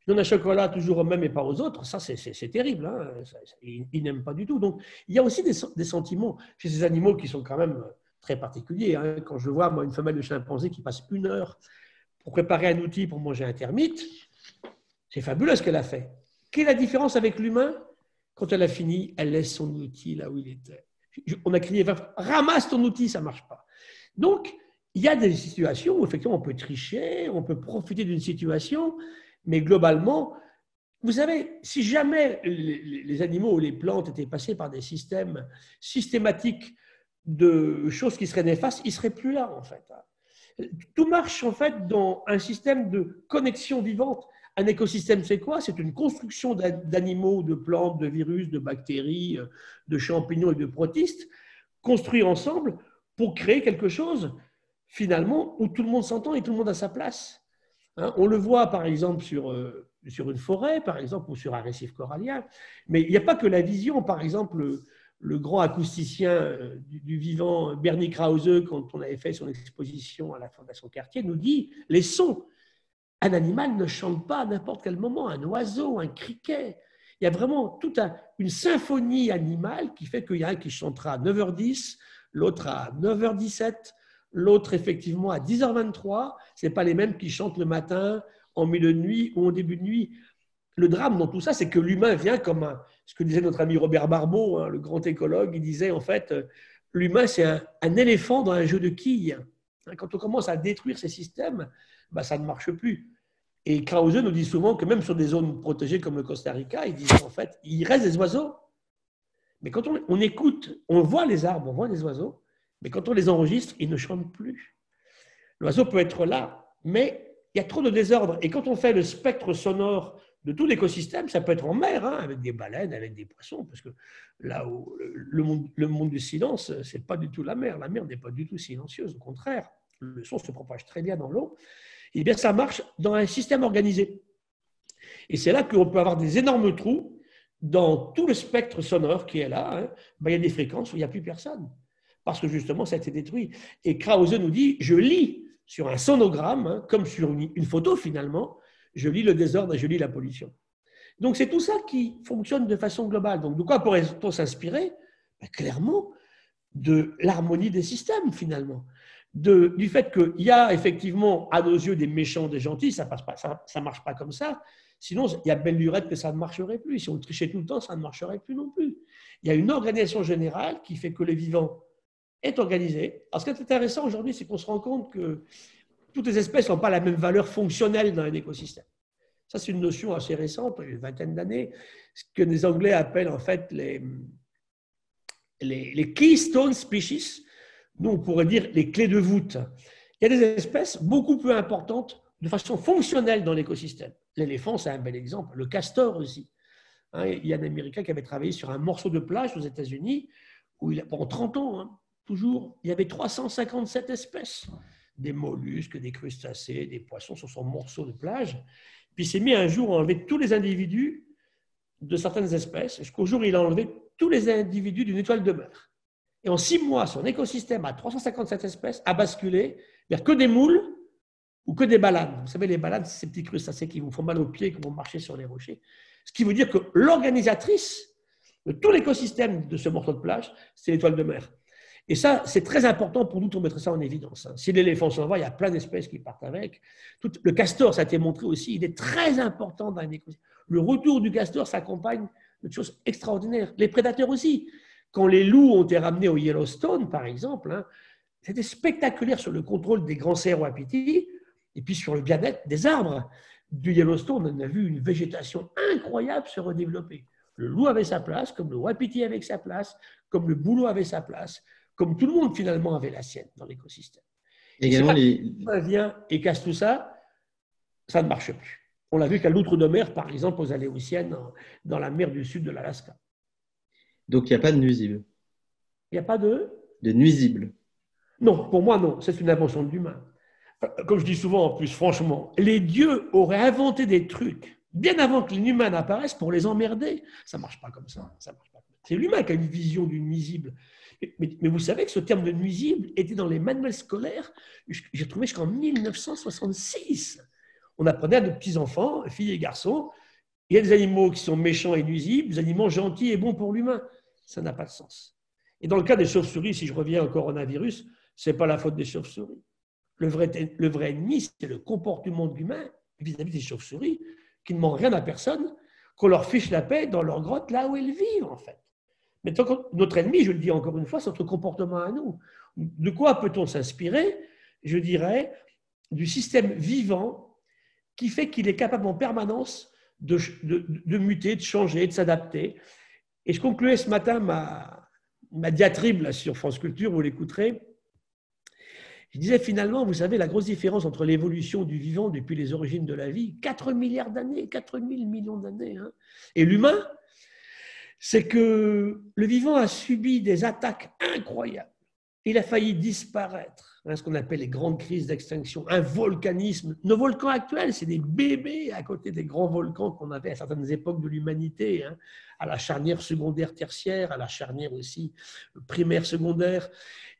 je donne un chocolat toujours aux mêmes et pas aux autres, ça c'est terrible. Hein. ils, n'aiment pas du tout. Donc il y a aussi des, sentiments chez ces animaux qui sont quand même très particuliers. Hein. Quand je vois moi une femelle de chimpanzé qui passe une heure pour préparer un outil pour manger un termite, c'est fabuleux ce qu'elle a fait. Quelle est la différence avec l'humain? Quand elle a fini, elle laisse son outil là où il était. On a crié ramasse ton outil, ça marche pas. Donc il y a des situations où effectivement on peut tricher, on peut profiter d'une situation mais globalement, vous savez, si jamais les animaux ou les plantes étaient passés par des systèmes systématiques de choses qui seraient néfastes, ils ne seraient plus là, en fait. Tout marche, en fait, dans un système de connexion vivante. Un écosystème, c'est quoi? C'est une construction d'animaux, de plantes, de virus, de bactéries, de champignons et de protistes, construits ensemble pour créer quelque chose, finalement, où tout le monde s'entend et tout le monde a sa place. Hein, on le voit par exemple sur, euh, sur une forêt, par exemple, ou sur un récif corallien, mais il n'y a pas que la vision. Par exemple, le, grand acousticien euh, du, vivant Bernie Krause, quand on avait fait son exposition à la Fondation Cartier, nous dit les sons. Un animal ne chante pas à n'importe quel moment, un oiseau, un criquet. Il y a vraiment toute une symphonie animale qui fait qu'il y a un qui chantera à 9h10, l'autre à 9h17, L'autre, effectivement, à 10h23, ce pas les mêmes qui chantent le matin, en milieu de nuit ou en début de nuit. Le drame dans tout ça, c'est que l'humain vient comme un, ce que disait notre ami Robert Barbeau, hein, le grand écologue, il disait en fait, euh, l'humain c'est un, éléphant dans un jeu de quilles. Hein, quand on commence à détruire ces systèmes, bah, ça ne marche plus. Et Krause nous dit souvent que même sur des zones protégées comme le Costa Rica, il dit en fait, il reste des oiseaux. Mais quand on, on écoute, on voit les arbres, on voit les oiseaux, mais quand on les enregistre, ils ne chantent plus. L'oiseau peut être là, mais il y a trop de désordre. Et quand on fait le spectre sonore de tout l'écosystème, ça peut être en mer, hein, avec des baleines, avec des poissons, parce que là où le monde, du silence, c'est pas du tout la mer. La mer n'est pas du tout silencieuse, au contraire, le son se propage très bien dans l'eau. Et bien, ça marche dans un système organisé. Et c'est là qu'on peut avoir des énormes trous dans tout le spectre sonore qui est là. Hein. Ben, il y a des fréquences où il n'y a plus personne parce que justement, ça a été détruit. Et Krause nous dit, je lis sur un sonogramme, hein, comme sur une, photo finalement, je lis le désordre et je lis la pollution. Donc c'est tout ça qui fonctionne de façon globale. Donc de quoi pourrait-on s'inspirer? Ben, Clairement, de l'harmonie des systèmes finalement. De, du fait qu'il y a effectivement à nos yeux des méchants, des gentils, ça ne ça, ça marche pas comme ça. Sinon, il y a belle lurette que ça ne marcherait plus. Si on trichait tout le temps, ça ne marcherait plus non plus. Il y a une organisation générale qui fait que les vivants est organisé. Alors, ce qui est intéressant aujourd'hui, c'est qu'on se rend compte que toutes les espèces n'ont pas la même valeur fonctionnelle dans un écosystème. Ça, c'est une notion assez récente, une vingtaine d'années, ce que les Anglais appellent en fait les, les, keystone species. Nous, on pourrait dire les clés de voûte. Il y a des espèces beaucoup plus importantes de façon fonctionnelle dans l'écosystème. L'éléphant, c'est un bel exemple. Le castor aussi. Hein, il y a un Américain qui avait travaillé sur un morceau de plage aux États-Unis, où il pendant 30 ans, hein, toujours, il y avait 357 espèces, des mollusques, des crustacés, des poissons sur son morceau de plage. Puis il s'est mis un jour à enlever tous les individus de certaines espèces, jusqu'au jour où il a enlevé tous les individus d'une étoile de mer. Et en six mois, son écosystème à 357 espèces a basculé vers que des moules ou que des balades. Vous savez, les balades, c'est ces petits crustacés qui vous font mal aux pieds, qui vont marcher sur les rochers. Ce qui veut dire que l'organisatrice de tout l'écosystème de ce morceau de plage, c'est l'étoile de mer. Et ça, c'est très important pour nous de mettre ça en évidence. Hein. Si l'éléphant s'en va, il y a plein d'espèces qui partent avec. Le castor, ça a été montré aussi, il est très important dans un écosystème. Le retour du castor s'accompagne de choses extraordinaires. Les prédateurs aussi. Quand les loups ont été ramenés au Yellowstone, par exemple, hein, c'était spectaculaire sur le contrôle des grands cerfs wapitis et puis sur le bien-être des arbres. Du Yellowstone, on a vu une végétation incroyable se redévelopper. Le loup avait sa place, comme le wapiti avait sa place, comme le bouleau avait sa place comme tout le monde finalement avait la sienne dans l'écosystème. Également, les... vient et casse tout ça, ça ne marche plus. On l'a vu qu'à l'outre de mer, par exemple, aux Aléoutiennes, dans la mer du sud de l'Alaska. Donc il n'y a pas de nuisibles Il n'y a pas de De nuisibles Non, pour moi, non. C'est une invention de l'humain. Euh, comme je dis souvent, en plus, franchement, les dieux auraient inventé des trucs bien avant que les humains n'apparaissent pour les emmerder. Ça ne marche pas comme ça. ça marche. C'est l'humain qui a une vision du nuisible. Mais, vous savez que ce terme de nuisible était dans les manuels scolaires, j'ai trouvé jusqu'en 1966. On apprenait à nos petits-enfants, filles et garçons, il y a des animaux qui sont méchants et nuisibles, des animaux gentils et bons pour l'humain. Ça n'a pas de sens. Et dans le cas des chauves-souris, si je reviens au coronavirus, ce n'est pas la faute des chauves-souris. Le vrai, le vrai ennemi, c'est le comportement de l'humain vis-à-vis des chauves-souris, qui ne demandent rien à personne, qu'on leur fiche la paix dans leur grotte, là où elles vivent, en fait. Mais notre ennemi, je le dis encore une fois, c'est notre comportement à nous. De quoi peut-on s'inspirer Je dirais du système vivant qui fait qu'il est capable en permanence de, de, muter, de changer, de s'adapter. Et je concluais ce matin ma, ma diatribe sur France Culture, vous l'écouterez. Je disais finalement, vous savez, la grosse différence entre l'évolution du vivant depuis les origines de la vie, 4 milliards d'années, 4 000 millions d'années, hein, et l'humain, c'est que le vivant a subi des attaques incroyables. Il a failli disparaître, ce qu'on appelle les grandes crises d'extinction, un volcanisme. Nos volcans actuels, c'est des bébés à côté des grands volcans qu'on avait à certaines époques de l'humanité, hein, à la charnière secondaire tertiaire, à la charnière aussi primaire secondaire,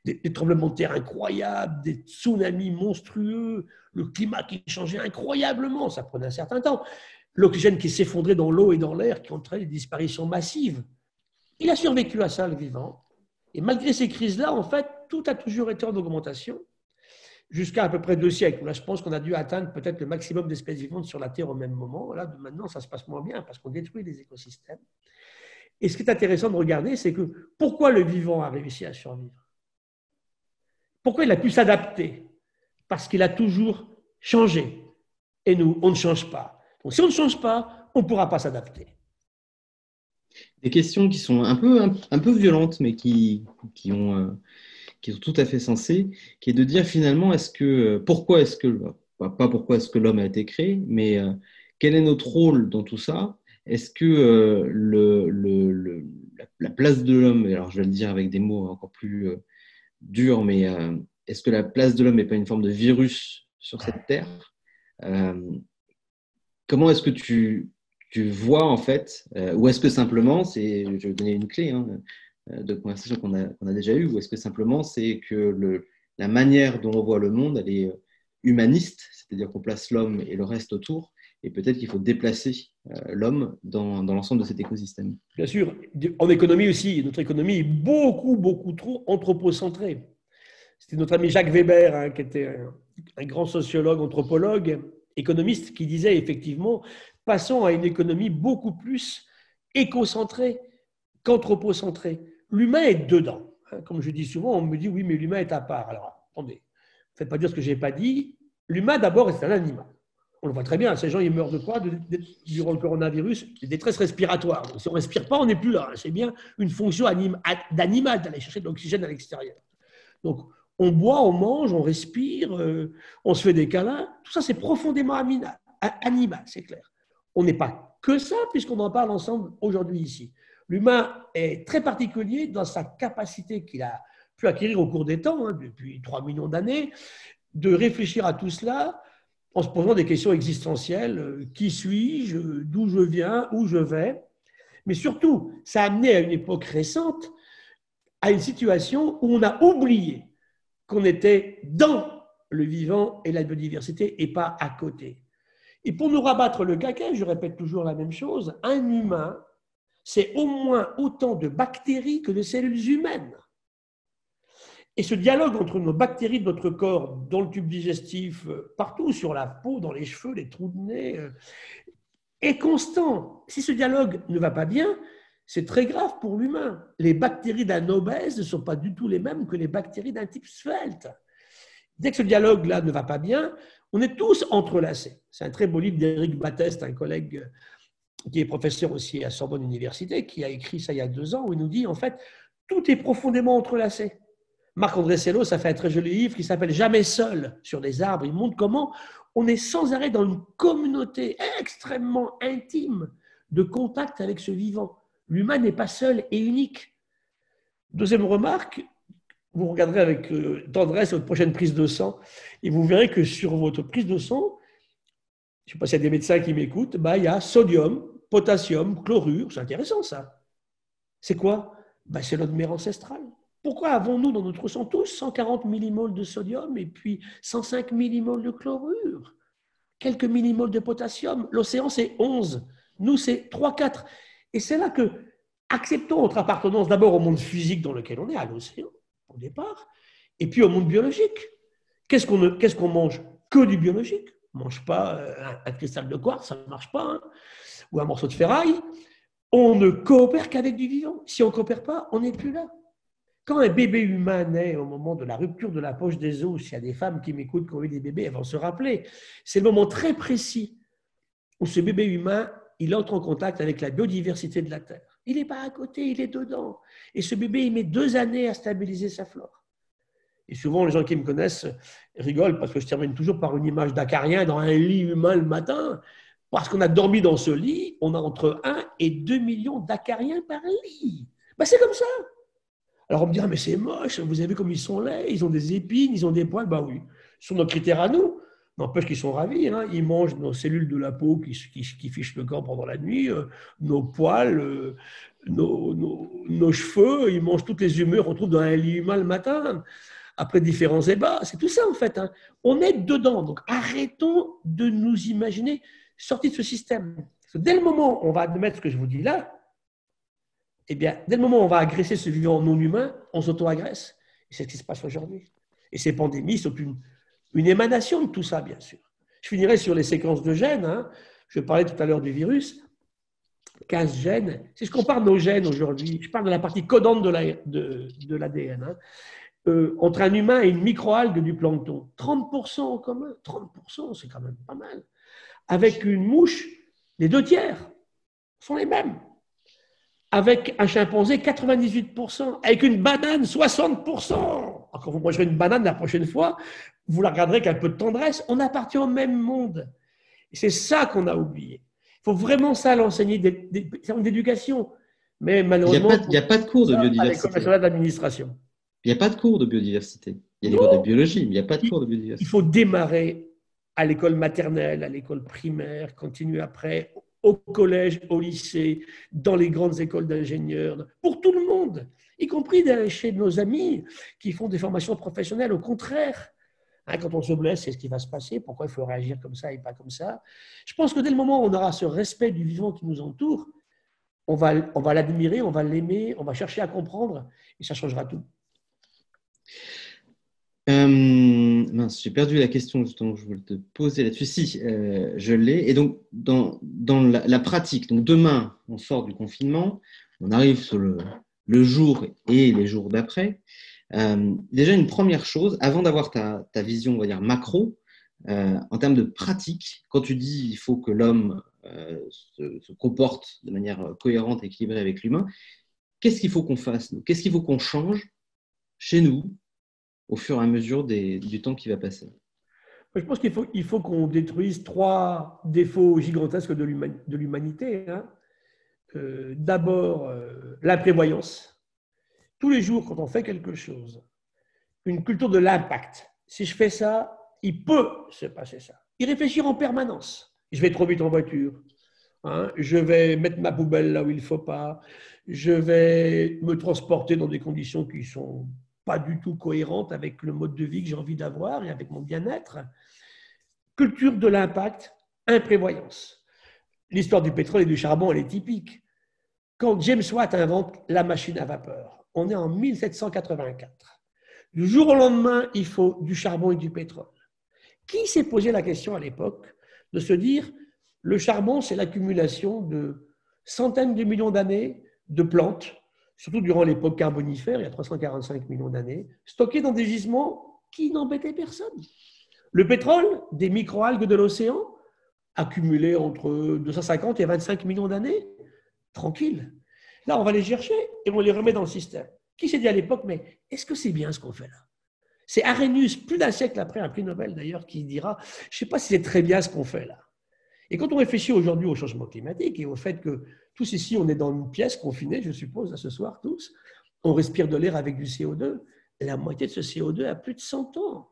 des, des, tremblements de terre incroyables, des tsunamis monstrueux, le climat qui changeait incroyablement, ça prenait un certain temps l'oxygène qui s'effondrait dans l'eau et dans l'air, qui entraînait des disparitions massives. Il a survécu à ça, le vivant. Et malgré ces crises-là, en fait, tout a toujours été en augmentation, jusqu'à à peu près deux siècles. Là, je pense qu'on a dû atteindre peut-être le maximum d'espèces vivantes sur la Terre au même moment. Là, maintenant, ça se passe moins bien parce qu'on détruit les écosystèmes. Et ce qui est intéressant de regarder, c'est que pourquoi le vivant a réussi à survivre? Pourquoi il a pu s'adapter? Parce qu'il a toujours changé. Et nous, on ne change pas. Si on ne change pas, on ne pourra pas s'adapter. Des questions qui sont un peu, un, peu violentes, mais qui, qui, ont, euh, qui sont tout à fait sensées, qui est de dire finalement, est-ce que, pourquoi est-ce que, pas pourquoi est-ce que l'homme a été créé, mais euh, quel est notre rôle dans tout ça? Est-ce que euh, le, le, la, place de l'homme, alors je vais le dire avec des mots encore plus durs, mais est-ce que la place de l'homme n'est pas une forme de virus sur cette terre? Comment est-ce que tu, vois en fait, euh, ou est-ce que simplement, c'est, je vais donner une clé hein, euh, de conversation qu'on a, déjà eue, ou est-ce que simplement c'est que la manière dont on voit le monde, elle est euh, humaniste, c'est-à-dire qu'on place l'homme et le reste autour, et peut-être qu'il faut déplacer l'homme dans, l'ensemble de cet écosystème. Bien sûr, en économie aussi, notre économie est beaucoup, beaucoup trop anthropocentrée. C'était notre ami Jacques Weber, hein, qui était un grand sociologue, anthropologue, économiste qui disait effectivement, passons à une économie beaucoup plus écocentrée qu'anthropocentrée. L'humain est dedans. Hein, comme je dis souvent, on me dit oui, mais l'humain est à part. Alors, attendez, ne faites pas dire ce que je n'ai pas dit. L'humain, d'abord, est un animal. On le voit très bien, ces gens, ils meurent de quoi? Durant le coronavirus, des détresse respiratoire. Donc, si on ne respire pas, on n'est plus là. C'est bien une fonction d'animal d'aller chercher de l'oxygène à l'extérieur. Donc, on boit, on mange, on respire, euh, on se fait des câlins. Tout ça, c'est profondément animal, c'est clair. On n'est pas que ça, puisqu'on en parle ensemble aujourd'hui ici. L'humain est très particulier dans sa capacité qu'il a pu acquérir au cours des temps, hein, depuis 3 millions d'années, de réfléchir à tout cela en se posant des questions existentielles. Euh, qui suis-je? D'où je viens? Où je vais? Mais surtout, ça a amené à une époque récente à une situation où on a oublié qu'on était dans le vivant et la biodiversité et pas à côté. Et pour nous rabattre le caquet, je répète toujours la même chose, un humain, c'est au moins autant de bactéries que de cellules humaines. Et ce dialogue entre nos bactéries de notre corps, dans le tube digestif, partout, sur la peau, dans les cheveux, les trous de nez, euh, est constant. Si ce dialogue ne va pas bien, c'est très grave pour l'humain. Les bactéries d'un obèse ne sont pas du tout les mêmes que les bactéries d'un type svelte. Dès que ce dialogue-là ne va pas bien, on est tous entrelacés. C'est un très beau livre d'Éric Batteste, un collègue qui est professeur aussi à Sorbonne Université, qui a écrit ça il y a deux ans, où il nous dit en fait, tout est profondément entrelacé. Marc-André Sello, ça fait un très joli livre qui s'appelle Jamais seul sur les arbres. Il montre comment on est sans arrêt dans une communauté extrêmement intime de contact avec ce vivant. L'humain n'est pas seul et unique. Deuxième remarque, vous regarderez avec euh, tendresse votre prochaine prise de sang et vous verrez que sur votre prise de sang, je ne sais pas s'il y a des médecins qui m'écoutent, bah, il y a sodium, potassium, chlorure. C'est intéressant ça. C'est quoi? Bah, C'est notre mère ancestrale. Pourquoi avons-nous dans notre sang tous 140 millimoles de sodium et puis 105 millimoles de chlorure? Quelques millimoles de potassium. L'océan, c'est 11. Nous, c'est 3, 4. Et c'est là que, acceptons notre appartenance d'abord au monde physique dans lequel on est, à l'océan, au départ, et puis au monde biologique. Qu'est-ce qu'on mange Que du biologique? On ne mange pas euh, un, cristal de quartz, ça ne marche pas, hein. ou un morceau de ferraille. On ne coopère qu'avec du vivant. Si on ne coopère pas, on n'est plus là. Quand un bébé humain naît au moment de la rupture de la poche des os, s'il y a des femmes qui m'écoutent qui ont eu des bébés, elles vont se rappeler. C'est le moment très précis où ce bébé humain, il entre en contact avec la biodiversité de la Terre. Il n'est pas à côté, il est dedans. Et ce bébé, il met deux années à stabiliser sa flore. Et souvent, les gens qui me connaissent rigolent parce que je termine toujours par une image d'acarien dans un lit humain le matin. Parce qu'on a dormi dans ce lit, on a entre 1 et 2 millions d'acariens par lit. Ben, c'est comme ça. Alors on me dit, ah, mais c'est moche, vous avez vu comme ils sont laids, ils ont des épines, ils ont des poils. Bah oui, sur nos critères à nous. N'empêche qu'ils sont ravis, hein. ils mangent nos cellules de la peau qui, fichent le corps pendant la nuit, euh, nos poils, euh, nos, cheveux, ils mangent toutes les humeurs, on trouve dans un lit humain le matin, après différents ébats. C'est tout ça en fait. Hein. On est dedans, donc arrêtons de nous imaginer sortis de ce système. dès le moment où on va admettre ce que je vous dis là, eh bien, dès le moment où on va agresser ce vivant non humain, on s'auto-agresse. C'est ce qui se passe aujourd'hui. Et ces pandémies sont une, une, émanation de tout ça, bien sûr. Je finirai sur les séquences de gènes. Hein. Je parlais tout à l'heure du virus. 15 gènes. Si je compare nos gènes aujourd'hui, je parle de la partie codante de l'ADN, hein. euh, entre un humain et une microalgue du plancton. 30% en commun. 30%, c'est quand même pas mal. Avec une mouche, les deux tiers sont les mêmes avec un chimpanzé 98%, avec une banane 60%. Quand vous mangerez une banane la prochaine fois, vous la regarderez avec un peu de tendresse. On appartient au même monde. Et c'est ça qu'on a oublié. Il faut vraiment ça l'enseigner, d'éducation. Mais malheureusement, il n'y a, pas de cours de biodiversité. d'administration. Il n'y a pas de cours de biodiversité. Il y a des cours de biologie, mais il n'y a pas de cours de biodiversité. Il faut démarrer à l'école maternelle, à l'école primaire, continuer après au collège, au lycée, dans les grandes écoles d'ingénieurs, pour tout le monde, y compris chez nos amis qui font des formations professionnelles. Au contraire, hein, quand on se blesse, c'est ce qui va se passer. Pourquoi il faut réagir comme ça et pas comme ça? Je pense que dès le moment où on aura ce respect du vivant qui nous entoure, on va, on va l'admirer, on va l'aimer, on va chercher à comprendre et ça changera tout. Euh, j'ai perdu la question justement je voulais te poser là-dessus. Si, euh, je l'ai. Et donc, dans, la, pratique, donc demain, on sort du confinement, on arrive sur le, jour et les jours d'après. Euh, déjà, une première chose, avant d'avoir ta, vision, on va dire, macro, euh, en termes de pratique, quand tu dis il faut que l'homme se, comporte de manière cohérente et équilibrée avec l'humain, qu'est-ce qu'il faut qu'on fasse Qu'est-ce qu'il faut qu'on change chez nous au fur et à mesure du temps qui va passer Je pense qu'il faut, qu'on détruise trois défauts gigantesques de l'humanité. Hein. Euh, d'abord, euh, l'imprévoyance. Tous les jours, quand on fait quelque chose, une culture de l'impact. Si je fais ça, il peut se passer ça. Y réfléchir en permanence. Je vais trop vite en voiture. Hein. je vais mettre ma poubelle là où il ne faut pas. Je vais me transporter dans des conditions qui sont pas du tout cohérente avec le mode de vie que j'ai envie d'avoir et avec mon bien-être. Culture de l'impact, imprévoyance. L'histoire du pétrole et du charbon, elle est typique. Quand James Watt invente la machine à vapeur, on est en 1784. Du jour au lendemain, il faut du charbon et du pétrole. Qui s'est posé la question à l'époque de se dire le charbon, c'est l'accumulation de centaines de millions d'années de plantes surtout durant l'époque carbonifère, il y a 345 millions d'années, stockés dans des gisements qui n'embêtaient personne. Le pétrole, des microalgues de l'océan, accumulés entre 250 et 25 millions d'années, tranquille. Là, on va les chercher et on les remet dans le système. Qui s'est dit à l'époque, mais est-ce que c'est bien ce qu'on fait là? C'est Arrhenius, plus d'un siècle après, un prix Nobel d'ailleurs, qui dira, je ne sais pas si c'est très bien ce qu'on fait là. Et quand on réfléchit aujourd'hui au changement climatique et au fait que tous ici, on est dans une pièce confinée, je suppose, à ce soir tous, on respire de l'air avec du CO2, la moitié de ce CO2 a plus de 100 ans.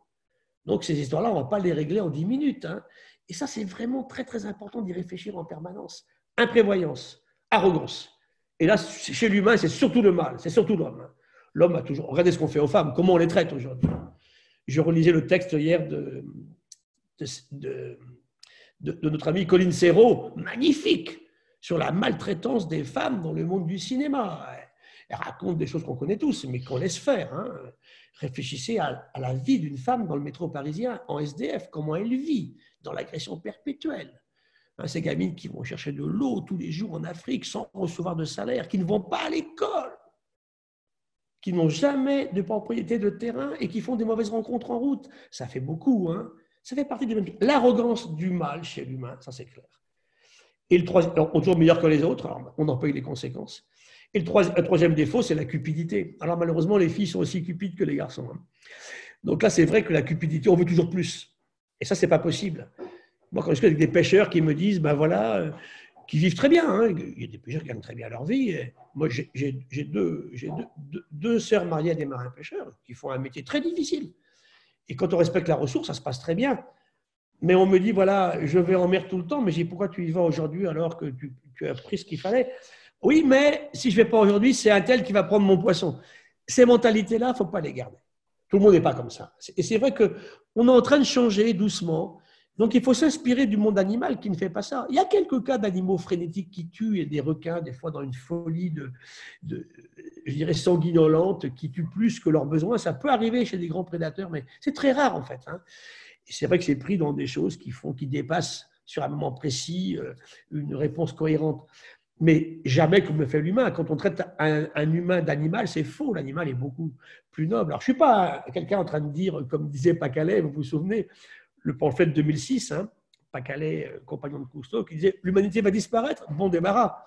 Donc ces histoires-là, on ne va pas les régler en 10 minutes. Hein. Et ça, c'est vraiment très, très important d'y réfléchir en permanence. Imprévoyance, arrogance. Et là, chez l'humain, c'est surtout le mal, c'est surtout l'homme. Hein. L'homme a toujours... Regardez ce qu'on fait aux femmes, comment on les traite aujourd'hui. Je relisais le texte hier de, notre ami Colin Serrault, magnifique, sur la maltraitance des femmes dans le monde du cinéma. Elle raconte des choses qu'on connaît tous, mais qu'on laisse faire. Hein. Réfléchissez à, la vie d'une femme dans le métro parisien en SDF, comment elle vit dans l'agression perpétuelle. Hein, ces gamines qui vont chercher de l'eau tous les jours en Afrique sans recevoir de salaire, qui ne vont pas à l'école, qui n'ont jamais de propriété de terrain et qui font des mauvaises rencontres en route. Ça fait beaucoup. Hein ça fait partie même L'arrogance du mal chez l'humain, ça c'est clair. Et le troisième, que les autres, alors on en paye les conséquences. Et le troisième, défaut, c'est la cupidité. Alors malheureusement, les filles sont aussi cupides que les garçons. Hein. Donc là, c'est vrai que la cupidité, on veut toujours plus. Et ça, c'est pas possible. Moi, quand je suis avec des pêcheurs qui me disent, ben voilà, euh, qui vivent très bien, hein, il y a des pêcheurs qui gagnent très bien leur vie. moi, j'ai deux, deux, deux, sœurs mariées à des marins pêcheurs qui font un métier très difficile. Et quand on respecte la ressource, ça se passe très bien. Mais on me dit, voilà, je vais en mer tout le temps, mais j'ai pourquoi tu y vas aujourd'hui alors que tu, as pris ce qu'il fallait? Oui, mais si je ne vais pas aujourd'hui, c'est un tel qui va prendre mon poisson. Ces mentalités-là, il ne faut pas les garder. Tout le monde n'est pas comme ça. Et c'est vrai qu'on est en train de changer doucement. Donc il faut s'inspirer du monde animal qui ne fait pas ça. Il y a quelques cas d'animaux frénétiques qui tuent, et des requins, des fois dans une folie de, je dirais, sanguinolente, qui tuent plus que leurs besoins. Ça peut arriver chez des grands prédateurs, mais c'est très rare en fait. Hein. C'est vrai que c'est pris dans des choses qui font, qui dépassent sur un moment précis euh, une réponse cohérente. Mais jamais comme le fait l'humain. Quand on traite un, humain d'animal, c'est faux. L'animal est beaucoup plus noble. Alors, je ne suis pas quelqu'un en train de dire, comme disait Pacalais, vous vous souvenez, le pamphlet de 2006, hein, Pacalais, euh, compagnon de Cousteau, qui disait L'humanité va disparaître Bon débarras.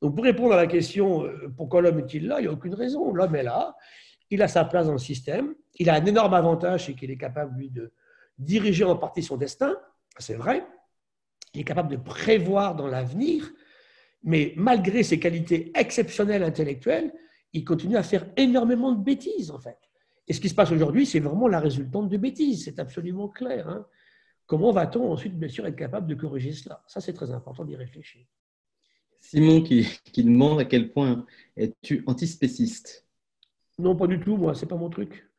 Donc, pour répondre à la question euh, pourquoi l'homme est-il là, il n'y a aucune raison. L'homme est là, il a sa place dans le système, il a un énorme avantage, c'est qu'il est capable, lui, de diriger en partie son destin, c'est vrai. Il est capable de prévoir dans l'avenir, mais malgré ses qualités exceptionnelles intellectuelles, il continue à faire énormément de bêtises, en fait. Et ce qui se passe aujourd'hui, c'est vraiment la résultante de bêtises, c'est absolument clair. Hein. Comment va-t-on ensuite, bien sûr, être capable de corriger cela? Ça, c'est très important d'y réfléchir. Simon qui, demande à quel point es-tu antispéciste? Non, pas du tout, moi, c'est pas mon truc.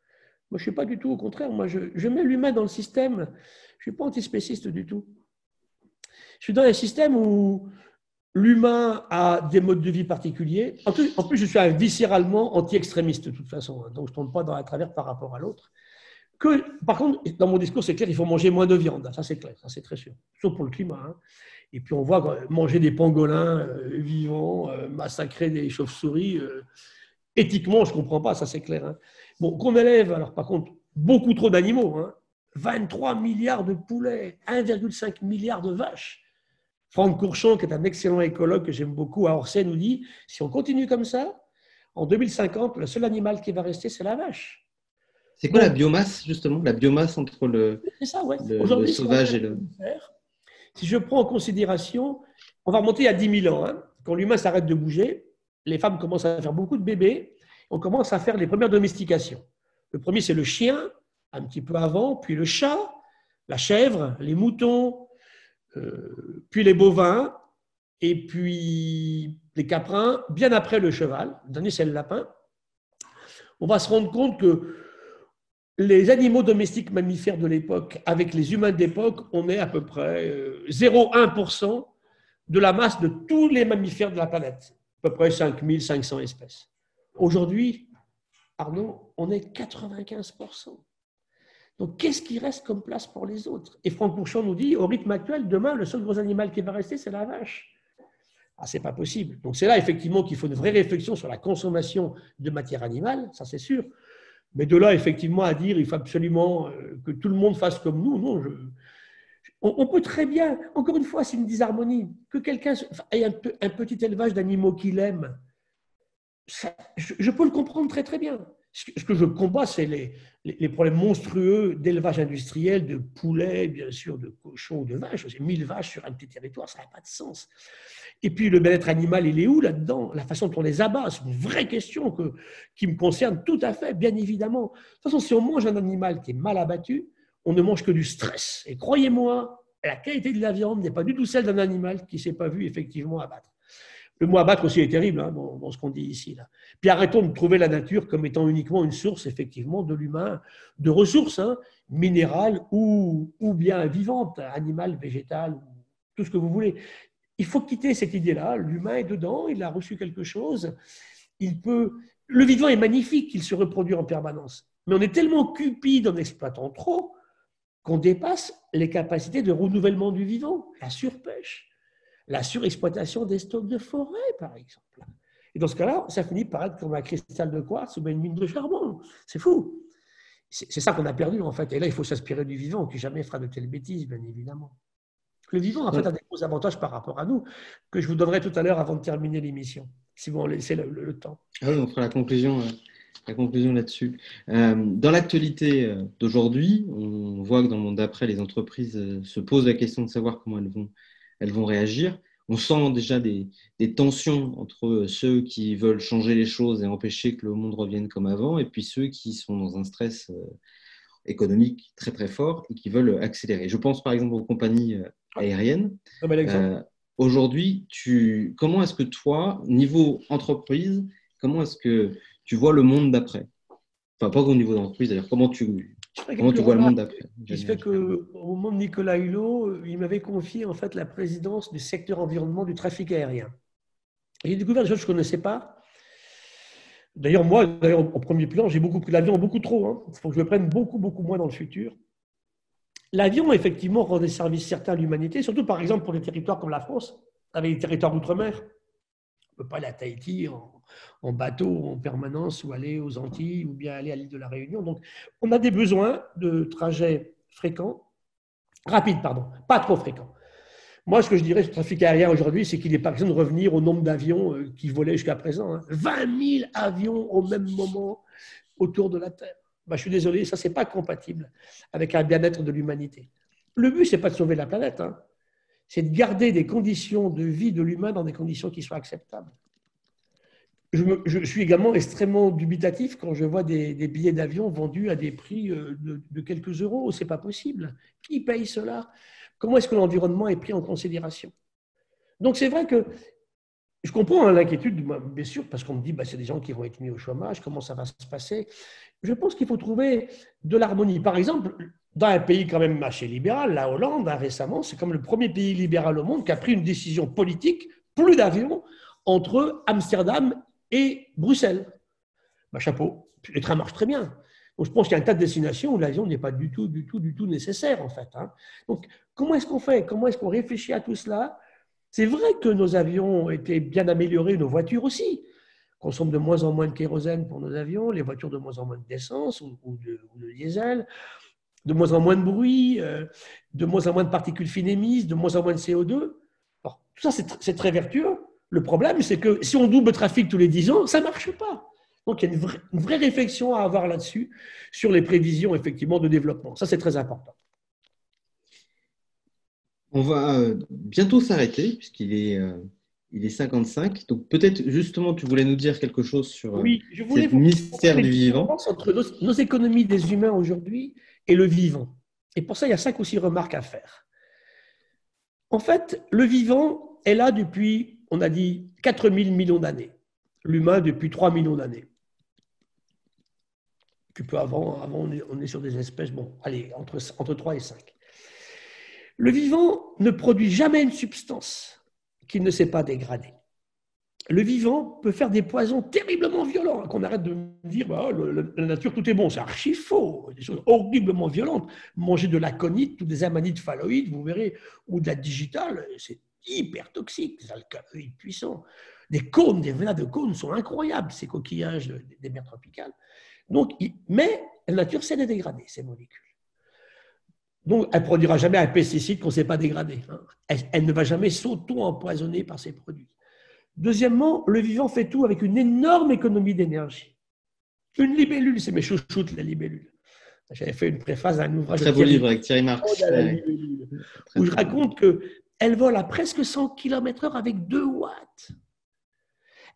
Moi, je ne suis pas du tout, au contraire, moi, je, je mets l'humain dans le système. Je ne suis pas antispéciste du tout. Je suis dans un système où L'humain a des modes de vie particuliers. En plus, je suis viscéralement anti-extrémiste de toute façon, hein, donc je ne tombe pas dans la travers par rapport à l'autre. Que, par contre, dans mon discours, c'est clair, il faut manger moins de viande. Ça, c'est clair, ça, c'est très sûr. Sauf pour le climat. Hein. Et puis, on voit manger des pangolins euh, vivants, euh, massacrer des chauves-souris, euh, éthiquement, je ne comprends pas, ça, c'est clair. Hein. Bon, qu'on élève, alors par contre, beaucoup trop d'animaux. 23 milliards de poulets, 1,5 milliard de vaches. Franck Courchon, qui est un excellent écologue que j'aime beaucoup à Orsay, nous dit si on continue comme ça, en 2050, le seul animal qui va rester, c'est la vache. C'est quoi la biomasse, justement La biomasse entre le, sauvage et le. Si je prends en considération, on va remonter à 10 000 ans. Hein. quand l'humain s'arrête de bouger, les femmes commencent à faire beaucoup de bébés. On commence à faire les premières domestications. Le premier, c'est le chien, un petit peu avant, puis le chat, la chèvre, les moutons, euh, puis les bovins, et puis les caprins, bien après le cheval, le dernier c'est le lapin, on va se rendre compte que les animaux domestiques mammifères de l'époque, avec les humains d'époque, on est à peu près 0,1% euh, de la masse de tous les mammifères de la planète, à peu près 5500 espèces. Aujourd'hui, Arnaud, on est 95%. Donc, qu'est-ce qui reste comme place pour les autres? Et Franck Bourchon nous dit, au rythme actuel, demain, le seul gros animal qui va rester, c'est la vache. Ah, c'est pas possible. Donc, c'est là, effectivement, qu'il faut une vraie réflexion sur la consommation de matière animale, ça c'est sûr. Mais de là, effectivement, à dire, il faut absolument euh, que tout le monde fasse comme nous, non, on, peut très bien, encore une fois, c'est une disharmonie, que quelqu'un ait un, petit élevage d'animaux qu'il aime. Je, peux le comprendre très très bien. Ce que je combats, c'est les, problèmes monstrueux d'élevage industriel, de poulets, bien sûr, de cochons de vaches. C'est 1000 vaches sur un petit territoire, ça n'a pas de sens. Et puis le bien-être animal, il est où là-dedans? La façon dont on les abat, c'est une vraie question que, qui me concerne tout à fait, bien évidemment. De toute façon, si on mange un animal qui est mal abattu, on ne mange que du stress. Et croyez-moi, la qualité de la viande n'est pas du tout celle d'un animal qui ne s'est pas vu effectivement abattre. Le mot abattre aussi est terrible hein, dans, ce qu'on dit ici. Là. Puis arrêtons de trouver la nature comme étant uniquement une source, effectivement, de l'humain, de ressources hein, minérales ou, ou bien vivantes, animales, végétales, tout ce que vous voulez. Il faut quitter cette idée-là. L'humain est dedans, il a reçu quelque chose. Il peut. Le vivant est magnifique, il se reproduit en permanence. Mais on est tellement cupide en exploitant trop qu'on dépasse les capacités de renouvellement du vivant, la surpêche la surexploitation des stocks de forêt, par exemple. Et dans ce cas-là, ça finit par être comme un cristal de quartz ou une mine de charbon. C'est fou. C'est ça qu'on a perdu, en fait. Et là, il faut s'inspirer du vivant, qui jamais fera de telles bêtises, bien évidemment. Le vivant, en fait, a des gros avantages par rapport à nous, que je vous donnerai tout à l'heure avant de terminer l'émission, si vous en laissez le, temps. Ah oui, on fera la conclusion. Euh, la conclusion là-dessus. Euh, dans l'actualité euh, d'aujourd'hui, on voit que dans le monde d'après, les entreprises se posent la question de savoir comment elles vont elles vont réagir. On sent déjà des, tensions entre ceux qui veulent changer les choses et empêcher que le monde revienne comme avant, et puis ceux qui sont dans un stress euh, économique très très fort et qui veulent accélérer. Je pense par exemple aux compagnies euh, aériennes. Euh, aujourd'hui, tu, comment est-ce que toi, niveau entreprise, comment est-ce que tu vois le monde d'après? Enfin, pas au niveau d'entreprise d'ailleurs. Comment tu, Comment tu vois le monde d'après Il se fait qu'au moment de Nicolas Hulot, euh, il m'avait confié en fait la présidence du secteur environnement du trafic aérien. J'ai découvert des choses que je ne connaissais pas. D'ailleurs, moi, d'ailleurs, au premier plan, j'ai beaucoup pris l'avion, beaucoup trop. Hein. Il faut que je le prenne beaucoup, beaucoup moins dans le futur. L'avion, effectivement, rend des services certains à l'humanité, surtout par exemple pour des territoires comme la France, avec les territoires d'outre-mer. On ne peut pas aller à Tahiti en, bateau en permanence ou aller aux Antilles ou bien aller à l'île de la Réunion. Donc, on a des besoins de trajets fréquents, rapides, pardon, pas trop fréquents. Moi, ce que je dirais sur le trafic aérien aujourd'hui, c'est qu'il n'est pas question de revenir au nombre d'avions euh, qui volaient jusqu'à présent. 20 hein. 000 avions au même moment autour de la Terre. Bah, je suis désolé, ça, ce n'est pas compatible avec un bien-être de l'humanité. Le but, ce n'est pas de sauver la planète. Hein c'est de garder des conditions de vie de l'humain dans des conditions qui soient acceptables. Je, suis également extrêmement dubitatif quand je vois des, billets d'avion vendus à des prix euh, de, quelques euros. C'est pas possible. Qui paye cela? Comment est-ce que l'environnement est pris en considération? Donc c'est vrai que je comprends hein, l'inquiétude, bien sûr, parce qu'on me dit bah, c'est des gens qui vont être mis au chômage, comment ça va se passer? Je pense qu'il faut trouver de l'harmonie. Par exemple, dans un pays quand même assez libéral, la Hollande, hein, récemment, c'est comme le premier pays libéral au monde qui a pris une décision politique, plus d'avions, entre Amsterdam et Bruxelles. Bah, chapeau, les trains marchent très bien. Donc, je pense qu'il y a un tas de destinations où l'avion n'est pas du tout, du tout, du tout nécessaire, en fait. Hein. Donc, comment est-ce qu'on fait? Comment est-ce qu'on réfléchit à tout cela? C'est vrai que nos avions été bien améliorés, nos voitures aussi consomment de moins en moins de kérosène pour nos avions, les voitures de moins en moins d'essence ou, de, diesel de moins en moins de bruit, euh, de moins en moins de particules fines émises, de moins en moins de CO2. tout ça, c'est très vertueux. Le problème, c'est que si on double le trafic tous les 10 ans, ça ne marche pas. Donc, il y a une vraie, une vraie réflexion à avoir là-dessus, sur les prévisions, effectivement, de développement. Ça, c'est très important. On va euh, bientôt s'arrêter, puisqu'il est, euh, il est 55. Donc, peut-être, justement, tu voulais nous dire quelque chose sur oui, je voulais vous mystère du vivant. Entre nos, nos économies des humains aujourd'hui et le vivant. Et pour ça, il y a cinq ou six remarques à faire. En fait, le vivant est là depuis, on a dit, 4000 millions d'années. L'humain depuis 3 millions d'années. Tu peux avant, avant on, est, sur des espèces, bon, allez, entre, entre 3 et 5. Le vivant ne produit jamais une substance qu'il ne s'est pas dégradée le vivant peut faire des poisons terriblement violents, hein, qu'on arrête de dire bah, la nature, tout est bon. C'est archi faux. Des choses horriblement violentes. Manger de la conite ou des amanites phalloïdes, vous verrez, ou de la digitale, c'est hyper toxique, des alcaloïdes puissants. Des cônes, des venas de cônes sont incroyables, ces coquillages des mers tropicales. Donc, mais la nature sait les dégrader, ces molécules. Donc, elle ne produira jamais un pesticide qu'on ne sait pas dégrader. Hein. elle ne va jamais s'auto-empoisonner par ces produits. Deuxièmement, le vivant fait tout avec une énorme économie d'énergie. Une libellule, c'est mes chouchoutes, la libellule. J'avais fait une préface à un ouvrage. Très beau livre avec Thierry Marx. où je raconte qu'elle vole à presque 100 km/h avec 2 watts.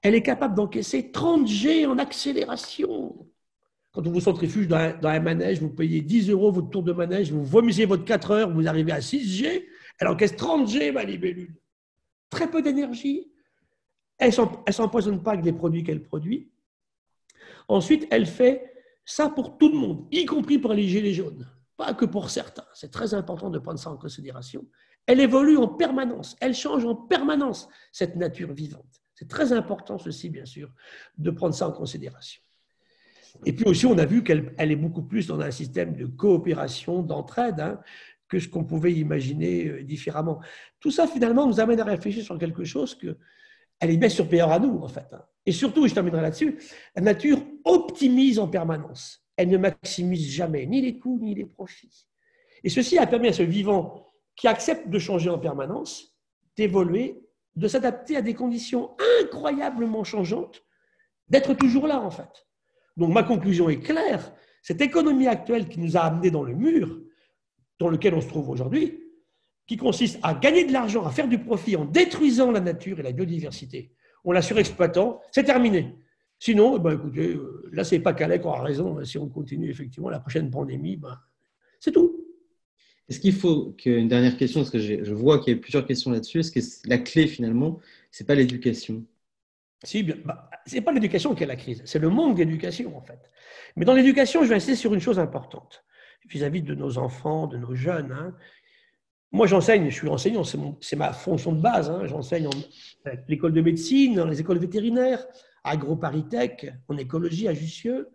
Elle est capable d'encaisser 30 G en accélération. Quand vous centrifuge dans un, dans un manège, vous payez 10 euros votre tour de manège, vous vomissez votre 4 heures, vous arrivez à 6 G, elle encaisse 30 G, ma libellule. Très peu d'énergie, Elle ne s'empoisonne pas avec les produits qu'elle produit. Ensuite, elle fait ça pour tout le monde, y compris pour les gilets jaunes, pas que pour certains. C'est très important de prendre ça en considération. Elle évolue en permanence, elle change en permanence, cette nature vivante. C'est très important, ceci, bien sûr, de prendre ça en considération. Et puis aussi, on a vu qu'elle est beaucoup plus dans un système de coopération, d'entraide, hein, que ce qu'on pouvait imaginer euh, différemment. Tout ça, finalement, nous amène à réfléchir sur quelque chose que elle est bien supérieure à nous, en fait. Hein. Et surtout, je terminerai là-dessus, la nature optimise en permanence. Elle ne maximise jamais ni les coûts ni les profits. Et ceci a permis à ce vivant qui accepte de changer en permanence, d'évoluer, de s'adapter à des conditions incroyablement changeantes, d'être toujours là, en fait. Donc ma conclusion est claire, cette économie actuelle qui nous a amenés dans le mur, dans lequel on se trouve aujourd'hui, qui consiste à gagner de l'argent, à faire du profit en détruisant la nature et la biodiversité, en la surexploitant, c'est terminé. Sinon, eh ben, écoutez, euh, là, c'est pas Calais qui aura raison. Si on continue effectivement la prochaine pandémie, ben, c'est tout. Est-ce qu'il faut qu'une dernière question, parce que je vois qu'il y a plusieurs questions là-dessus, est-ce que la clé finalement, c'est pas l'éducation? Si, bien, bah, c'est pas l'éducation qui est la crise, c'est le manque d'éducation en fait. Mais dans l'éducation, je vais insister sur une chose importante vis-à-vis de nos enfants, de nos jeunes. Hein. Moi, j'enseigne, je suis enseignant, c'est ma fonction de base. Hein. J'enseigne à l'école de médecine, dans les écoles vétérinaires, à AgroParisTech, en écologie à Jussieu.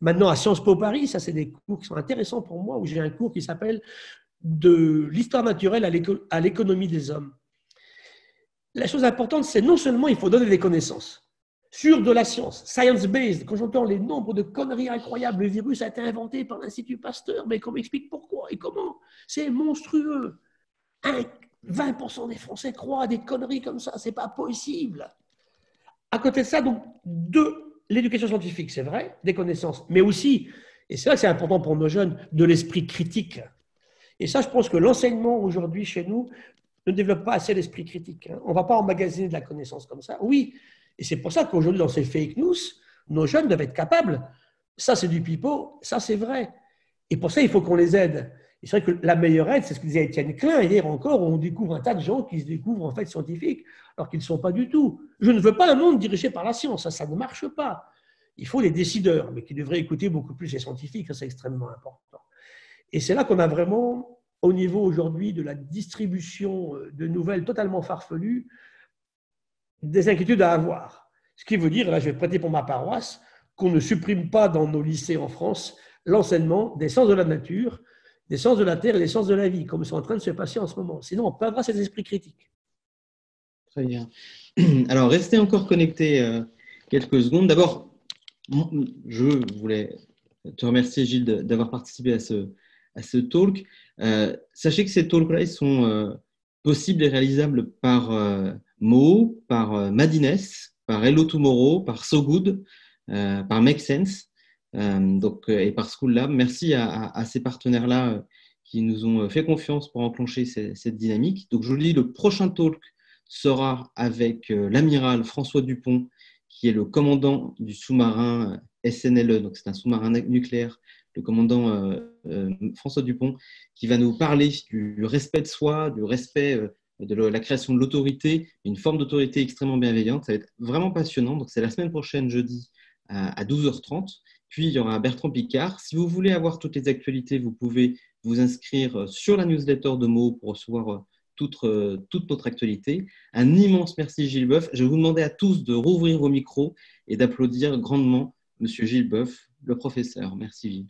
Maintenant, à Sciences Po Paris, ça, c'est des cours qui sont intéressants pour moi, où j'ai un cours qui s'appelle De l'histoire naturelle à l'économie des hommes. La chose importante, c'est non seulement il faut donner des connaissances, sur de la science, science-based, quand j'entends les nombres de conneries incroyables, le virus a été inventé par l'Institut Pasteur, mais qu'on m'explique pourquoi et comment C'est monstrueux. 20% des Français croient à des conneries comme ça, c'est pas possible. À côté de ça, donc, de l'éducation scientifique, c'est vrai, des connaissances, mais aussi, et c'est là que c'est important pour nos jeunes, de l'esprit critique. Et ça, je pense que l'enseignement aujourd'hui chez nous ne développe pas assez l'esprit critique. Hein. On ne va pas emmagasiner de la connaissance comme ça. Oui, et c'est pour ça qu'aujourd'hui, dans ces fake news, nos jeunes doivent être capables. Ça, c'est du pipeau, ça, c'est vrai. Et pour ça, il faut qu'on les aide. Et c'est vrai que la meilleure aide, c'est ce que disait Étienne Klein hier encore, on découvre un tas de gens qui se découvrent en fait scientifiques, alors qu'ils ne sont pas du tout. Je ne veux pas un monde dirigé par la science, ça, ça ne marche pas. Il faut des décideurs, mais qui devraient écouter beaucoup plus les scientifiques, ça c'est extrêmement important. Et c'est là qu'on a vraiment, au niveau aujourd'hui de la distribution de nouvelles totalement farfelues, des inquiétudes à avoir. Ce qui veut dire, là je vais prêter pour ma paroisse, qu'on ne supprime pas dans nos lycées en France l'enseignement des sciences de la nature, des sciences de la terre et des sciences de la vie, comme c'est en train de se passer en ce moment. Sinon, on perdra cet esprit critique. Très bien. Alors, restez encore connectés euh, quelques secondes. D'abord, je voulais te remercier, Gilles, d'avoir participé à ce, à ce talk. Euh, sachez que ces talks-là, sont euh, possibles et réalisables par Mo, par euh, Madines, par Hello Tomorrow, par So Good, euh, par Make Sense euh, donc, et par School Lab. Merci à, ces partenaires-là qui nous ont fait confiance pour enclencher cette, dynamique. Donc, je vous dis, le prochain talk sera avec l'amiral François Dupont, qui est le commandant du sous-marin SNLE, donc c'est un sous-marin nucléaire, le commandant François Dupont, qui va nous parler du respect de soi, du respect de la création de l'autorité, une forme d'autorité extrêmement bienveillante. Ça va être vraiment passionnant. Donc, c'est la semaine prochaine, jeudi, à 12h30. Puis, il y aura Bertrand Picard. Si vous voulez avoir toutes les actualités, vous pouvez vous inscrire sur la newsletter de Mo pour recevoir euh, toute, euh, toute notre actualité. Un immense merci, Gilles Boeuf. Je vais vous demander à tous de rouvrir vos micros et d'applaudir grandement Monsieur Gilles Boeuf, le professeur. Merci, Gilles.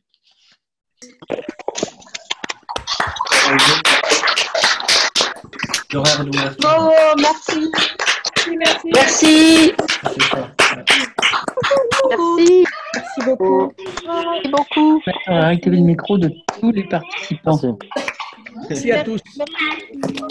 Oh, merci. Merci. Merci. Merci. Merci beaucoup. Merci beaucoup. Activer le micro de tous les participants. Merci à tous.